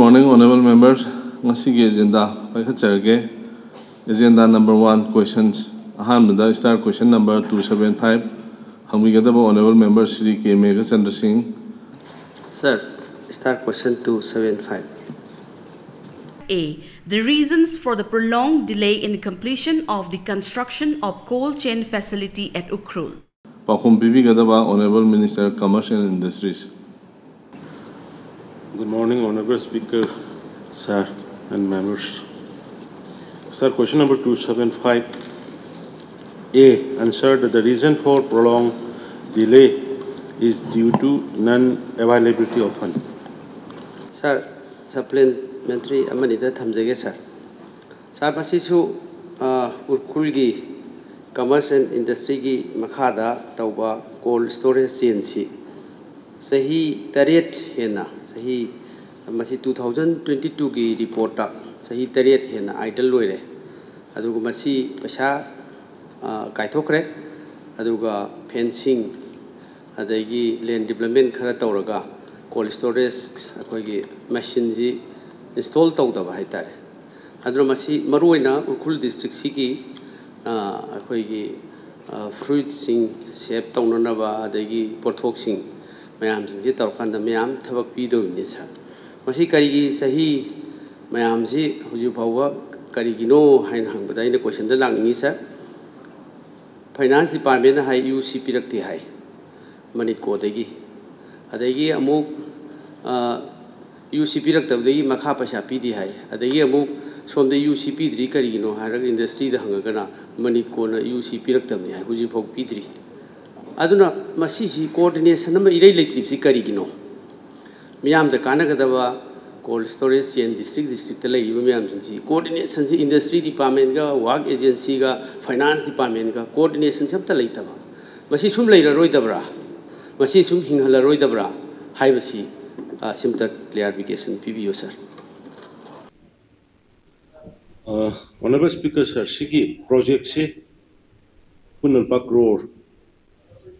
Good morning, honorable members. Ngasigi agenda paikhatjarge. Agenda number one questions. Ahanbada start question number 275. Hangbigadaba honorable member Shri K. Megha Chandra Singh. Sir, start question 275. A. The reasons for the prolonged delay in the completion of the construction of cold chain facility at Ukrul. Pakhum Bibigadaba honorable minister commerce and industries. Good morning, Honorable Speaker, sir, and members. Sir, question number 275. A. Answer that the reason for prolonged delay is due to non-availability of fund. Sir, supplementary amanida thamjage sir. Sir, masisu urkulgi commerce and industry gi makhada tauba cold storage chain si sahi tariat hena sahi masi 2022 gi report ta sahi tariat hena idle loire aduga masi pasha kaithokre aduga fencing adagi land development khara tawraga cold storage ꯑꯩꯈꯣꯏꯒꯤ ꯃꯦꯆꯤꯟꯁꯤ install ꯇꯧꯗꯕ ꯍꯥꯏꯇꯥꯔꯦ ꯑꯗꯨꯅ ꯃꯁꯤ ꯃꯔꯨꯑꯣꯏꯅ ꯎꯈ꯭ꯔꯨꯜ ꯗꯤꯁꯇ꯭ꯔꯤꯛꯁꯤꯒꯤ ꯑꯩꯈꯣꯏꯒꯤ ꯐ꯭ꯔꯨꯏꯠꯁꯤꯡ ꯁꯦꯞ ꯇꯧꯅꯅꯕ ꯑꯗꯒꯤ ꯄꯣꯠꯊꯣꯛꯁꯤꯡ ꯃꯌꯥꯝꯁꯤꯡꯁꯤ ꯇꯧꯔꯀꯥꯟꯗ ꯃꯌꯥꯝ ꯊꯕꯛ ꯄꯤꯗꯧꯔꯤꯅꯤ ꯁꯥꯔ ꯃꯁꯤ ꯀꯔꯤꯒꯤ ꯆꯍꯤ ꯃꯌꯥꯝꯁꯤ ꯍꯧꯖꯤꯛ ꯐꯥꯎꯕ ꯀꯔꯤꯒꯤꯅꯣ ꯍꯥꯏꯅ ꯍꯪꯕꯗ ꯑꯩꯅ ꯀꯣꯏꯁꯟꯗ ꯂꯥꯛꯅꯤꯡꯉꯤ ꯁꯥꯔ ꯐꯥꯏꯅꯥꯟꯁ ꯗꯤꯄꯥꯔꯠꯃꯦꯟꯅ ꯍꯥꯏ ꯌꯨ ꯁꯤ ꯄꯤꯔꯛꯇꯦ ꯍꯥꯏ ꯃꯅꯤꯀꯣꯗꯒꯤ ꯑꯗꯒꯤ ꯑꯃꯨꯛ ꯌꯨ ꯁꯤ ꯄꯤꯔꯛꯇꯕꯗꯒꯤ ꯃꯈꯥ ꯄꯩꯁꯥ ꯄꯤꯗꯦ ꯍꯥꯏ ꯑꯗꯒꯤ ꯑꯃꯨꯛ ꯁꯣꯝꯗ ꯌꯨ ꯁꯤ ꯄꯤꯗ꯭ꯔꯤ ꯀꯔꯤꯒꯤꯅꯣ ꯍꯥꯏꯔꯒ ꯏꯟꯗꯁꯇ꯭ꯔꯤꯗ ꯍꯪꯉꯒꯅ ꯃꯅꯤꯀꯣꯅ ꯌꯨ ꯁꯤ ꯄꯤꯔꯛꯇꯕꯅꯤ ꯍꯥꯏ ꯍꯧꯖꯤꯛꯐꯥꯎ ꯄꯤꯗ꯭ꯔꯤ aduna masisi coordination ama irei leitribsi kari gino miyam da kanagadawa cold storage chain district district lai ibu miyam sinji coordination si industry department ga work agency ga finance department ga coordination sab ta lai taba masi sum lai ra roi dabra masi sum hinghala roi dabra hai masi simtak clarification pbo sir Uh, honorable speaker sir sigi project se kunal pakro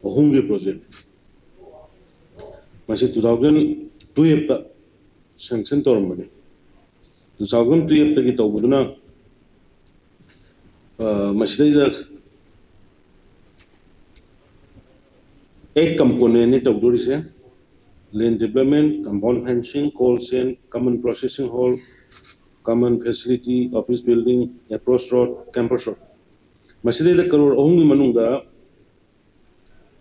hungry project. Masih 2002 hepta sanction tor mane. 2002 hepta kita ubudu na uh, masih ada eight component ni tau duri sih. Eh. Land development, compound fencing, coal sand, common processing hall, common facility, office building, approach road, campus road. Masih ada kalau orang oh, ni manungga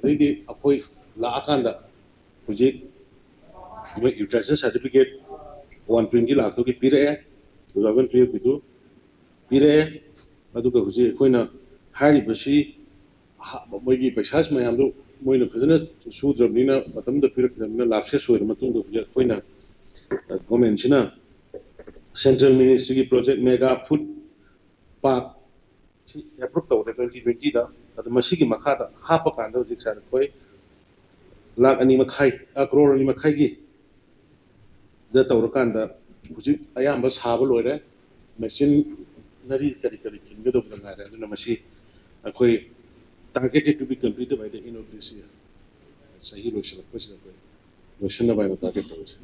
pin dai di afoi la akanda hujik mo license certificate 120 lakh to ki pire 2012 bitu pire adu ka hujik koina hari basi moigi paisa mayam do moina fazana sudrabnina matamda pirakdamna lapse soir matungda hujik koina government china central ministry की project ꯑꯗꯣ ꯃꯁꯤꯒꯤ ꯃꯈꯥꯗ ꯍꯥꯞꯄ ꯀꯥꯟꯗ ꯍꯧꯖꯤꯛ ꯁꯥꯔ ꯑꯩꯈꯣꯏ ꯂꯥꯈ ꯑꯅꯤ ꯃꯈꯥꯏ ꯀ꯭ꯔꯣꯔ ꯑꯅꯤ ꯃꯈꯥꯏꯒꯤ ꯗ ꯇꯧꯔꯀꯥꯟꯗ ꯍꯧꯖꯤꯛ ꯑꯌꯥꯝꯕ ꯁꯥꯕ ꯂꯣꯏꯔꯦ ꯃꯦꯆꯤꯟꯅꯔꯤ ꯀꯔꯤ ꯀꯔꯤ ꯈꯤꯟꯒꯗꯧꯕꯗ ꯉꯥꯏꯔꯦ ꯑꯗꯨꯅ ꯃꯁꯤ ꯑꯩꯈꯣꯏ targeted to be completed by the end of this year ꯆꯍꯤ ꯂꯣꯏꯁꯤꯜꯂꯛꯄꯁꯤꯗ ꯑꯩꯈꯣꯏ ꯂꯣꯏꯁꯤꯟꯅꯕ ꯍꯥꯏꯕ ꯇꯥꯔꯒꯦꯠ ꯇꯧꯔꯤꯁꯦ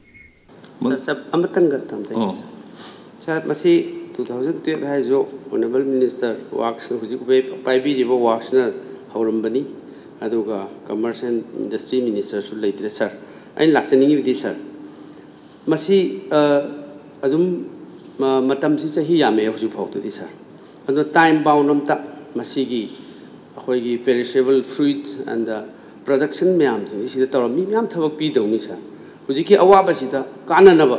ꯁꯥꯔ ꯑꯃꯇꯪꯒ ꯊꯝꯖꯒꯦ ꯁꯥꯔ ꯃꯁꯤ के तो सर सब अमतंग थमजाई सर मसी 2012 हाइजो ऑनरेबल मिनिस्टर वर्क्स हुजिक बे पाइबीरिबो वर्क्सना हौरंबनी अदुगा कमर्स एंड इंडस्ट्री लेत्रे सर बिदि सर मतम सि चही यामे हुजु फाउतुदि सर अदो टाइम बाउंड अमता मसीगी अखोइगी perishable fruit and production ma'am सिदा तौरमी मैम थबक पीदौनी सर हुजिकी अवाबसिदा काननबा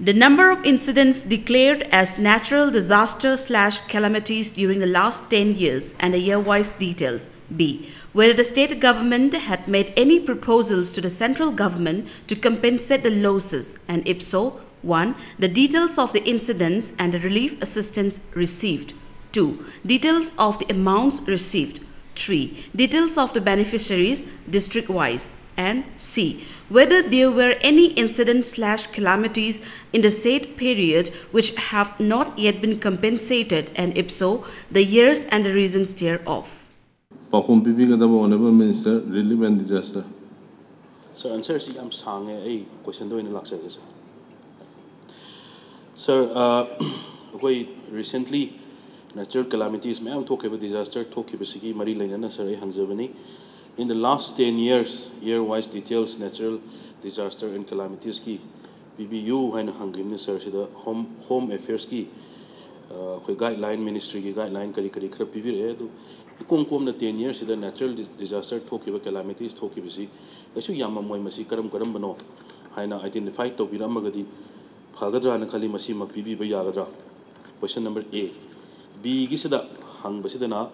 The number of incidents declared as natural disaster slash calamities during the last 10 years and the year-wise details. B. Whether the state government had made any proposals to the central government to compensate the losses and if so, 1. The details of the incidents and the relief assistance received. 2. Details of the amounts received. 3. Details of the beneficiaries district-wise and c. Whether there were any incidents slash calamities in the said period which have not yet been compensated and if so, the years and the reasons thereof. ꯄꯥꯎꯈꯨꯝ ꯄꯤꯕꯤꯒꯗꯕ honourable minister relief and disaster sir ꯑꯟꯁꯔꯁꯤ ꯌꯥꯝ ꯁꯥꯡꯉꯦ ꯑꯩ ꯀꯣꯏꯁꯟꯗ ꯑꯣꯏꯅ ꯂꯥꯛꯆꯒꯦ ꯁꯥꯔ ꯁꯥꯔ ꯑꯩꯈꯣꯏ recently natural calamities ꯃꯌꯥꯝ ꯊꯣꯛꯈꯤꯕ disaster ꯊꯣꯛꯈꯤꯕꯁꯤꯒꯤ ꯃꯔꯤ ꯂꯩꯅꯅ ꯁꯥꯔ ꯑꯩ ꯍꯪꯖꯕꯅꯤ in the last 10 years, year-wise details, natural disaster and calamities ki PBU haina hangim sir sida home home affairs ki khoi guideline ministry ki guideline kari kari khara PB re tu ikong kom na 10 years sida natural disaster ba calamities thoki bisi kachu yamma moi masi karam karam bano haina identify to biram magadi phagadra na khali masi mak PB ba yagadra question number A B gi sida hang basida na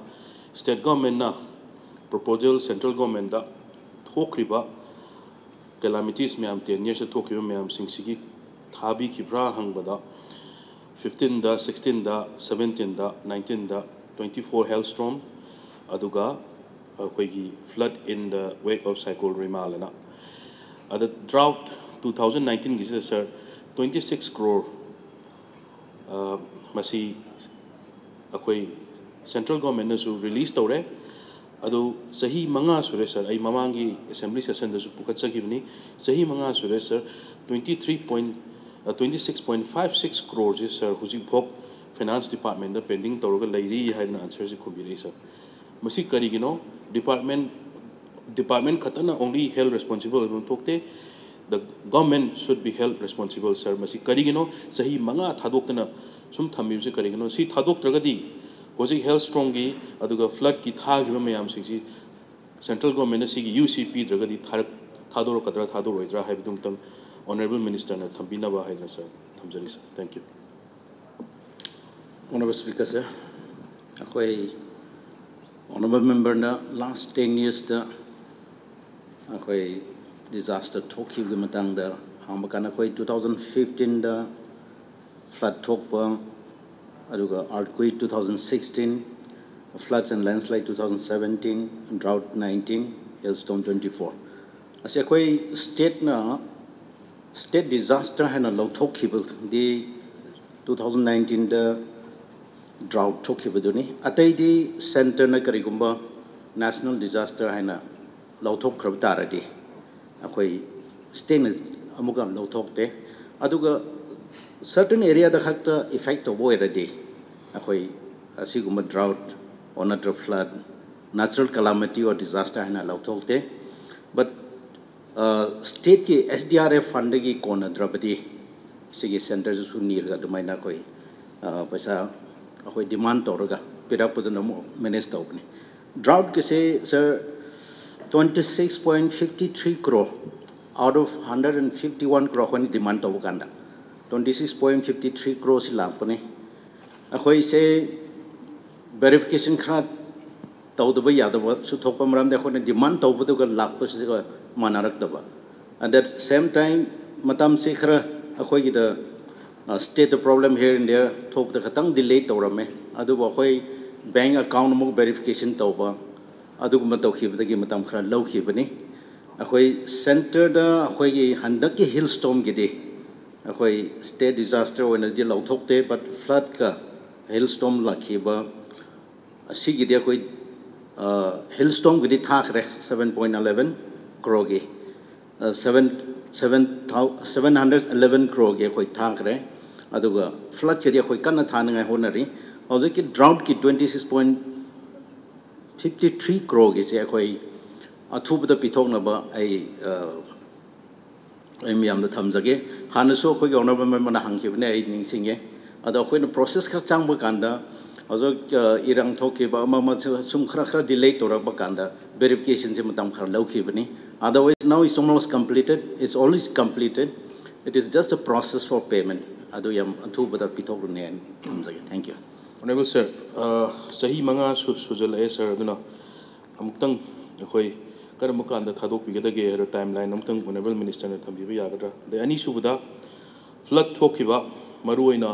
thokriba calamities myam 10 years thokriba myam singsigi thabi khibra hangbada 15 da 16 da 17 da 19 da 24 hailstorm aduga akoigi flood in the wake of cyclone Rimalana ada drought 2019 gi sir 26 crore अदो सही मंगा सुरे sir आई ममांगी assembly session दसु पुखत सकिबनी सही मंगा सुरे sir 23.26.56 twenty six point six crore से सर हुजिक भोग फाइनेंस डिपार्टमेंट पेंडिंग तौरगा लेरी है आंसर से खुबी सर मसी करीगिनो डिपार्टमेंट डिपार्टमेंट खतना ओनली हेल्थ रेस्पॉन्सिबल थोकते the government should be held responsible sir masi karigino sahi manga thadokna sum thamim se karigino si thadok tragadi ꯍꯧꯖꯤꯛ ꯍꯦꯜꯊ ꯁ꯭ꯇ꯭ꯔꯣꯡꯒꯤ ꯑꯗꯨꯒ ꯐ꯭ꯂꯠꯀꯤ ꯊꯥꯈꯤꯕ ꯃꯌꯥꯝꯁꯤꯡꯁꯤ ꯁꯦꯟꯇ꯭ꯔꯦꯜ ꯒꯣꯔꯃꯦꯟꯅ ꯁꯤꯒꯤ ꯌꯨ ꯁꯤ ꯄꯤꯗ꯭ꯔꯒꯗꯤ ꯊꯥꯔꯛ ꯊꯥꯗꯣꯔꯛꯀꯗ꯭ꯔꯥ ꯊꯥꯗꯣꯔꯣꯏꯗ꯭ꯔꯥ ꯍꯥꯏꯕꯗꯨꯃꯇꯪ ꯑꯣꯅꯔꯦꯕꯜ ꯃꯤꯅꯤꯁꯇꯔꯅ ꯊꯝꯕꯤꯅꯕ ꯍꯥꯏꯅ ꯁꯔ ꯊꯝꯖꯔꯤ sir thank you Honorable Speaker, sir. Akwai honorable member na last 10 years da akwai disaster thoki gi matang da hamba kana akwai 2015 aduga earthquake 2016 floods and landslide 2017 drought 19 hailstorm 24 asi akwai state na state disaster hana lo thoki di 2019 da drought thokibaduni atai di center na karigumba national disaster haina lauthok khrab taradi akhoi state na amuga te aduga certain area da khakta effect of oiradi natural flood natural calamity or disaster haina lauthok te but uh, state ki sdrf fund gi kona drabadi sigi center su nirga dumaina koi uh, paisa अखोई demand तौरगा पिरापदन manage तौबनी drought के से sir 26.53 crore out of 151 crore when demand tau kanda 26.53 crore si lapane अखोई से verification खरा तौदब यादब सु थोप मरम दे अखोने डिमांड तौबदुग लाप से मानारक्तब at that same time matam se खरा अखोई की here and there thok the khatang delay tawrame adu ba khoi bank account muk verification tawba adu ma taw khib da gi matam khara law khibani akhoi center da akhoi gi handak ki hill storm gi de akhoi state disaster when the law thok te but flood ka hill storm la khiba asi gi de akhoi hill storm gi de thak re 7.11 crore gi 7 711 crore ge khoi thang re aduga flood che dia khoi kan na अदा process खर चांग बकांदा अजो इरंग सूम बा खरा खरा delay तोरा बकांदा verification से मतम खर लौखी बनी otherwise now it's almost completed it's always completed it is just a process for payment अदो यम अथु बदा थैंक यू ऑनरेबल सर सही मंगा सूजल सर दुना अमुक्तंग अखोई करम कांदा थादोकपिगदगे हर टाइमलाइन अमुक्तंग ऑनरेबल मिनिस्टर ने थमबिबा यागद दे अनी सुबदा फ्लड थोकिबा मरुइना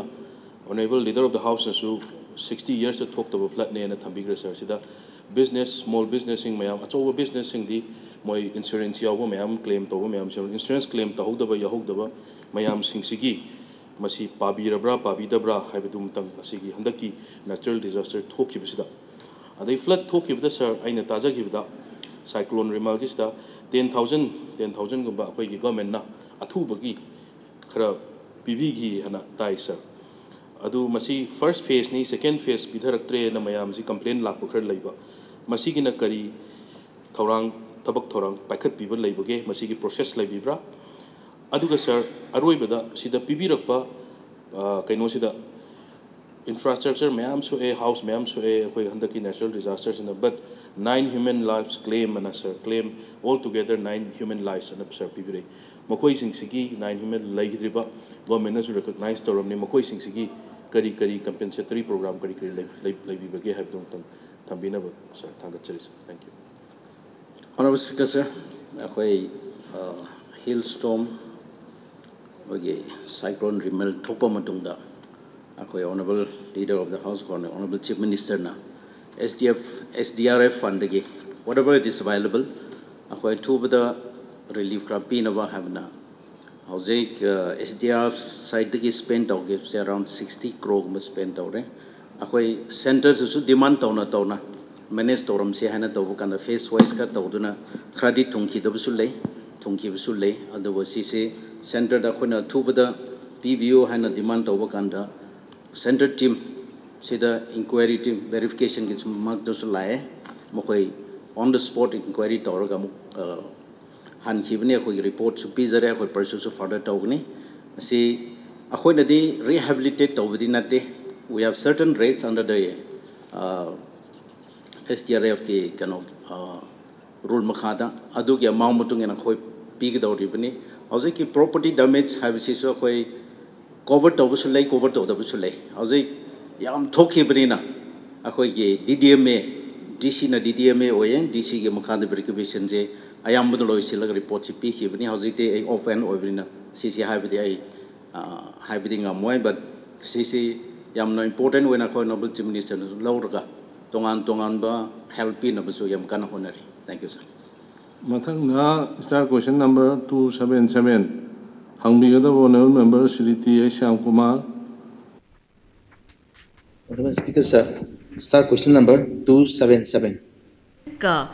Honorable Leader of the House nasu 60 years to talk about flat ne na thambigra sir sida business small business sing mayam over business in the my insurance yawa mayam claim to mayam sir insurance claim to hodaba ya hodaba mayam sing sigi masi Pabi Rabra, pabirabra pabidabra haibadum tang asigi handaki natural disaster thokibisida adai flood thokibda sir aina tajagibda cyclone remalgista 10000 10000 gumba akoi gi government na athu bagi khara pibi gi hana tai sir ꯑꯗꯨ ꯃꯁꯤ first ꯐꯦꯁꯅꯤ second phase ꯄꯤꯊꯔꯛꯇ꯭ꯔꯦꯅ ꯃꯌꯥꯝꯁꯤ complain ꯂꯥꯛꯄ ꯈꯔ ꯂꯩꯕ ꯃꯁꯤꯒꯤꯅ ꯀꯔꯤ ꯊꯧꯔꯥꯡ ꯊꯕꯛ ꯊꯧꯔꯥꯡ ꯄꯥꯏꯈꯠꯄꯤꯕ ꯂꯩꯕꯒꯦ ꯃꯁꯤꯒꯤ ꯄ꯭ꯔꯣꯁꯦꯁ ꯂꯩꯕꯤꯕ꯭ꯔꯥ ꯑꯗꯨꯒ ꯁꯥꯔ ꯑꯔꯣꯏꯕꯗ ꯁꯤꯗ ꯄꯤꯕꯤꯔꯛꯄ ꯀꯩꯅꯣꯁꯤꯗ infrastructure mayam so a house mayam so a koi handaki natural disasters in but nine human lives claim and sir claim altogether nine human lives and sir pibire makoi sing sigi nine human laigidriba करी करी compensatory programme करी करी लाइबी बगे have दों तं तंबी ना बत sir थांगत चले थैंक यू अनुभव स्पीकर सर अखोई हिल स्टोम ओके साइक्लोन रिमेल टोपा मतुंग दा अखोई honourable leader of the house कौन है ऑनरेबल चीफ मिनिस्टर ना एसडीएफ एसडीआरएफ फंड के व्हाटेवर इट इस अवेलेबल अखोई टू बता रिलीफ क्राफ्ट पीन वा हाउसे एस डी एफ़ साइड की स्पेन तौर से अराउंड सिक्सटी क्रो स्पेन तौर अखोई सेंटर से डिमांड तौना तौना मेनेज तौर से है तबकान फेस वाइज का तौदान खरादी थीदे थीबे अब सेंटर अखोन अथूबद पीबीओ है डिमांड तौबकान सेंटर टीम से इंक्वायरी टीम वेरीफिकेसन की लाए। मकई ऑन द स्पॉट इंक्वायरी तौर हनखीबने अखोई रिपोर्ट पीजर अखो पर्स फर्दर तौगनी अखोनदी रिहेबिलिटेट तौबदी नाते we have certain rates under the S T R F की कनो रूल मखाद अदुगी अमाउंट मतुंग इन अखोई पीगदौरीबनी हौजिकी प्रॉपर्टी डैमेज है अखो कोवर तब कोवर कवर तौदबसु लै हौजिक याम D D M A D C ना डी डी एम ए ओए डी सी के मखाद वेरिफिकेशन से ꯗꯤ ꯗꯤ ꯑꯦꯝ ꯑꯦ ꯗꯤ ꯁꯤꯅ ꯗꯤ ꯗꯤ ꯑꯦꯝ ꯑꯦ ꯑꯣꯏꯌꯦ ꯗꯤ ꯁꯤꯒꯤ ꯃꯈꯥꯗ ꯚꯦꯔꯤꯐꯤꯀꯦꯁꯟꯁꯦ ꯑꯌꯥꯝꯕꯅ ꯂꯣꯏꯁꯤꯜꯂꯒ ꯔꯤꯄꯣꯔꯠꯁꯤ ꯄꯤꯈꯤꯕꯅꯤ ꯍꯧꯖꯤꯛꯇꯤ ꯑꯩ ꯑꯣꯄꯦꯟ ꯑꯣꯏꯕꯅꯤꯅ ꯁꯤꯁꯤ ꯍꯥꯏꯕꯗꯤ ꯑꯩ ꯍꯥꯏꯕꯗꯤ ꯉꯝꯃꯣꯏ ꯕꯠ ꯁꯤꯁꯤ ꯌꯥꯝꯅ ꯏꯝꯄꯣꯔꯇꯦꯟ ꯑꯣꯏꯅ ꯑꯩꯈꯣꯏ ꯅꯣꯕꯦꯜ ꯆꯤꯐ ꯃꯤꯅꯤꯁꯇꯔꯅꯁꯨ ꯂꯧꯔꯒ ꯇꯣꯉꯥꯟ ꯇꯣꯉꯥꯟꯕ ꯍꯦꯜꯞ ꯄꯤꯅꯕꯁꯨ ꯌꯥꯝ ꯀꯟꯅ ꯍꯣꯠꯅꯔꯤ ꯊꯦꯡꯛ ꯌꯨ ꯁꯔ ꯃꯊꯪꯗ ꯁ꯭ꯇꯥꯔ ꯀꯣꯏꯁꯟ number two seven seven ꯍꯪꯕꯤꯒꯗꯕ honourable member Shri T ꯑꯩ Shyam Kumar Honorable Speaker, sir. Sir, question number 277. ka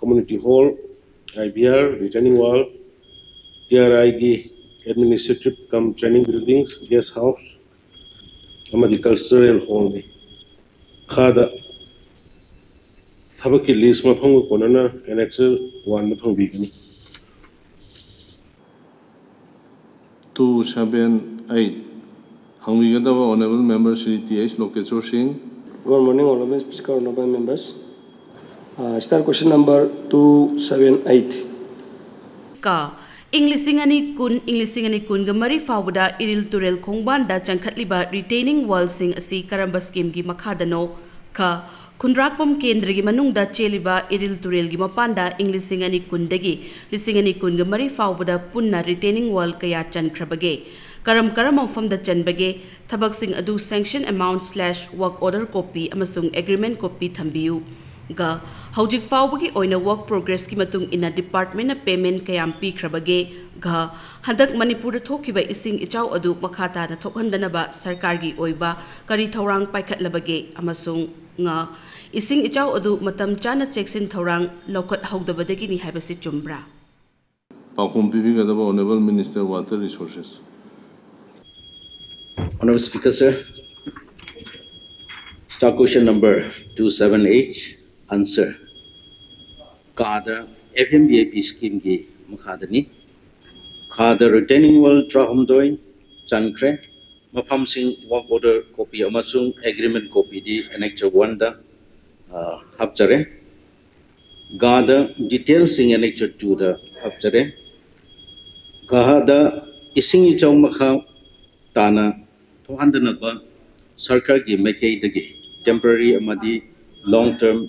community hall IBR returning wall DRI gi administrative cum training buildings guest house amadi cultural hall ni kada tabuk ki list ma phangu konana annex 1 ma phang bi two seven eight हंगीगदब honourable member Shri T H Lokeshwar Singh Good morning, Honorable Speaker, Honorable members. Uh, start question number 278. ka inglising ani kun inglising ani kun ga mari fawda iril turel khongban da changkhatliba retaining wall sing asi karamba scheme gi makhada no ka khunrakpam kendra gi manung da cheliba iril turel gi mapanda inglising ani kun dagi lising ani kun ga mari fawda punna retaining wall kaya chankrabage karam karam mafam da chanbage thabak sing adu फाउन work progress की department payment क्या पीख्रबे घक मनपुर इं इचा तोहन सरकार की करी Thor पाखलबे इं इचा चा चेसन थौर लौकदी है चुम्रा पाखों पीबल minister water resources speaker sir star question number two seven eight Answer. Kada FMBAP scheme ki makhadani. Kada retaining wall trahumdoi chankre. Mapam sing work order copy amasung agreement copy di annexure 1 da uh, hapchare. Gada details sing annexure 2 da hapchare. Gahada ising ichong makha tana thohandnaba sarkar gi maikei dagi temporary amadi long term